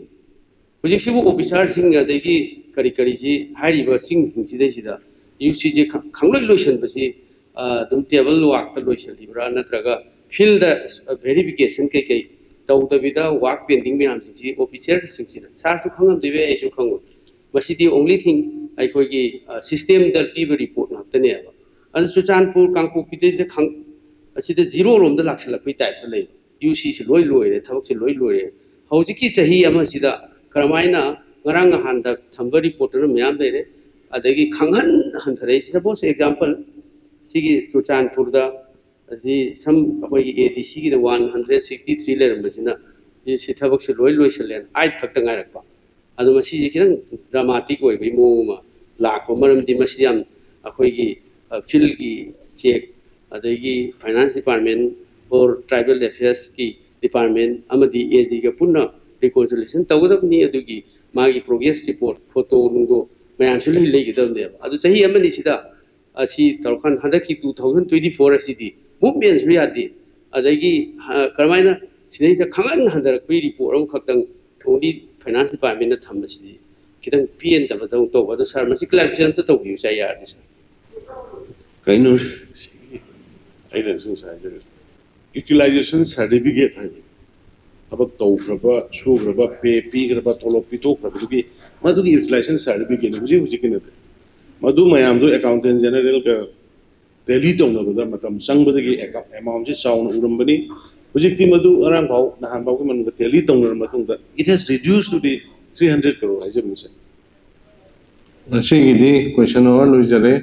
ꯍꯧꯖꯤꯛꯁꯤꯕꯨ ꯑꯣꯐꯤꯁꯥꯔꯁꯤꯡ ꯑꯗꯒꯤ ꯀꯔꯤ ꯀꯔꯤꯁꯤ ꯍꯥꯏꯔꯤꯕ ꯆꯤꯡꯁꯤꯡꯁꯤꯗꯩꯁꯤꯗ ꯌꯨ ꯁꯤꯁꯤ ꯈꯪꯂꯣꯏ ꯂꯣꯏꯁꯤꯟꯕꯁꯤ ꯑꯗꯨꯝ table ꯋꯥꯛꯇ ꯂꯣꯏꯁꯤꯜꯂꯤꯕ꯭ꯔꯥ ꯅꯠꯇ꯭ꯔꯒ field verification ꯀꯩꯀꯩ ꯇꯧꯗꯕꯤꯗ ꯋꯥꯛ ꯄꯦꯟꯗꯤꯡ ꯃꯌꯥꯝꯁꯤꯡꯁꯤ ꯑꯣꯐꯤꯁꯔꯁꯤꯡꯁꯤꯅ ꯁꯥꯔꯁꯨ ꯈꯪꯉꯝꯗꯣꯏꯕ ꯑꯩꯁꯨ ꯈꯪꯉꯣꯏ ꯃꯁꯤꯗꯤ ꯑꯣꯡꯂꯤ ꯊꯤꯡ ꯑꯩꯈꯣꯏꯒꯤ ꯁꯤꯁꯇꯦꯝꯗ ꯄꯤꯕ ꯔꯤꯄꯣꯔꯠ ꯉꯥꯛꯇꯅꯦꯕ ꯑꯗꯨ ꯆꯨꯔꯆꯥꯟꯄꯨꯔ ꯀꯥꯡꯄꯣꯛꯄꯤꯗꯩꯗ ꯈꯪ ꯑꯁꯤꯗ ꯖꯤꯔꯣꯔꯣꯝꯗ ꯂꯥꯛꯁꯤꯜꯂꯛꯄꯩ ꯇꯥꯏꯞꯇ ꯂꯩꯕ ꯌꯨ ꯁꯤꯁꯤ ꯂꯣꯏ ꯂꯣꯏꯔꯦ ꯊꯕꯛꯁꯤ ꯂꯣꯏ ꯂꯣꯏꯔꯦ ꯍꯧꯖꯤꯛꯀꯤ ꯆꯍꯤ ꯑꯃꯁꯤꯗ ꯀꯔꯝꯍꯥꯏꯅ 그랑 한다 텀버리 포트는 미안베레 아데기 강한 한터레 시서보스 example 시기 조찬 도르다 지 삼, 아버지 에디 시기데 163 레르마지나 이 시타벅시 로이 로이 실렌 아이 탁당 아락바 아도마 시지 기능 드라마틱 오이 비모마 락고 머름디 마시얌 아코이기 필기 책 아데기 파이낸스 디파트먼트 और ट्राइबल अफेयर्स की डिपार्टमेंट अमदी एजी का पुनः रिकॉन्सिलेशन तौगदबनी अदुगी ꯃꯥꯒꯤ ꯄ꯭ꯔꯣꯒ꯭ꯔꯦꯁ ꯔꯤꯄꯣꯔꯠ ꯐꯣꯇꯣ ꯅꯨꯡꯗꯣ ꯃꯌꯥꯝꯁꯨ ꯂꯣꯏ ꯂꯩꯒꯗꯕꯅꯦꯕ ꯑꯗꯨ ꯆꯍꯤ ꯑꯃꯅꯤꯁꯤꯗ ꯑꯁꯤ ꯇꯧꯔꯀꯥꯟ ꯍꯟꯗꯛꯀꯤ ꯇꯨ ꯊꯥꯎꯖꯟ ꯇ꯭ꯋꯦꯟꯇꯤ ꯐꯣꯔ ꯑꯁꯤꯗꯤ ꯃꯨꯞꯃꯦꯟꯁꯨ ꯌꯥꯗꯦ ꯑꯗꯒꯤ ꯀꯔꯝꯍꯥꯏꯅ ꯁꯤꯗꯩꯁꯤꯗ ꯈꯪꯍꯟ ꯍꯟꯊꯔꯛꯄꯒꯤ ꯔꯤꯄꯣꯔꯠ ꯑꯃꯈꯛꯇꯪ ꯑꯣꯡꯂꯤ ꯐꯥꯏꯅꯥꯟꯁ ꯗꯤꯄꯥꯔꯠꯃꯦꯟꯅ ꯊꯝꯕꯁꯤꯗꯤ ꯈꯤꯇꯪ ꯄꯦꯟꯗꯕꯗꯧ ꯇꯧꯕ ꯑꯗꯣ ꯁꯥꯔ ꯃꯁꯤ ꯀ꯭ꯂꯥꯔꯤꯐꯤꯀꯦꯁꯟ ꯑꯝꯇ ꯇꯧꯕꯤꯌꯨ ꯁꯥꯔ ꯌꯥꯔꯗꯤ ꯁꯥꯔ ꯀꯩꯅꯣ ꯑꯩꯅ ꯁꯨꯝ ꯁꯥꯏꯖꯔꯦ ꯌꯨꯇꯤꯂꯥꯏꯖꯦꯁꯟ ꯁꯥꯔꯇꯤꯐꯤꯀꯦꯠ ꯍꯥꯏꯕ ꯊꯕꯛ ꯇꯧꯈ꯭ꯔꯕ ꯁꯨꯈ꯭ꯔꯕ ꯄꯦ ꯄꯤꯈ꯭ꯔꯕ ꯇꯣꯂꯣꯞ ꯄꯤꯊꯣꯛꯈ꯭ꯔꯕꯗꯨꯒꯤ ꯃꯗꯨꯒꯤ ꯌꯨꯇꯤꯂꯥꯏꯖꯦꯁꯟ ꯁꯥꯔꯇꯤꯐꯤꯀꯦꯠ ꯍꯧꯖꯤꯛ ꯍꯧꯖꯤꯛꯀꯤ ꯅꯠꯇꯦ ꯃꯗꯨ ꯃꯌꯥꯝꯗꯨ ꯑꯦꯀꯥꯎꯟꯇꯦꯟ ꯖꯦꯅꯔꯦꯜꯒ ꯇꯦꯂꯤ ꯇꯧꯅꯕꯗ ꯃꯇꯝ ꯆꯪꯕꯗꯒꯤ ꯑꯦꯃꯥꯎꯟꯁꯤ ꯆꯥꯎꯅ ꯎꯔꯝꯕꯅꯤ ꯍꯧꯖꯤꯛꯇꯤ ꯃꯗꯨ ꯉꯔꯥꯡ ꯐꯥꯎ ꯅꯍꯥꯟ ꯐꯥꯎꯒꯤ ꯃꯅꯨꯡꯗ ꯇꯦꯂꯤ ꯇꯧꯅꯔ ꯃꯇꯨꯡꯗ it has reduce to the three hundred crore ꯍꯥꯏꯖꯕꯅꯤ ꯁꯥꯔ ꯉꯁꯤꯒꯤꯗꯤ ꯀꯣꯏꯁꯟ ꯑꯋꯥꯔ ꯂꯣꯏꯖꯔꯦ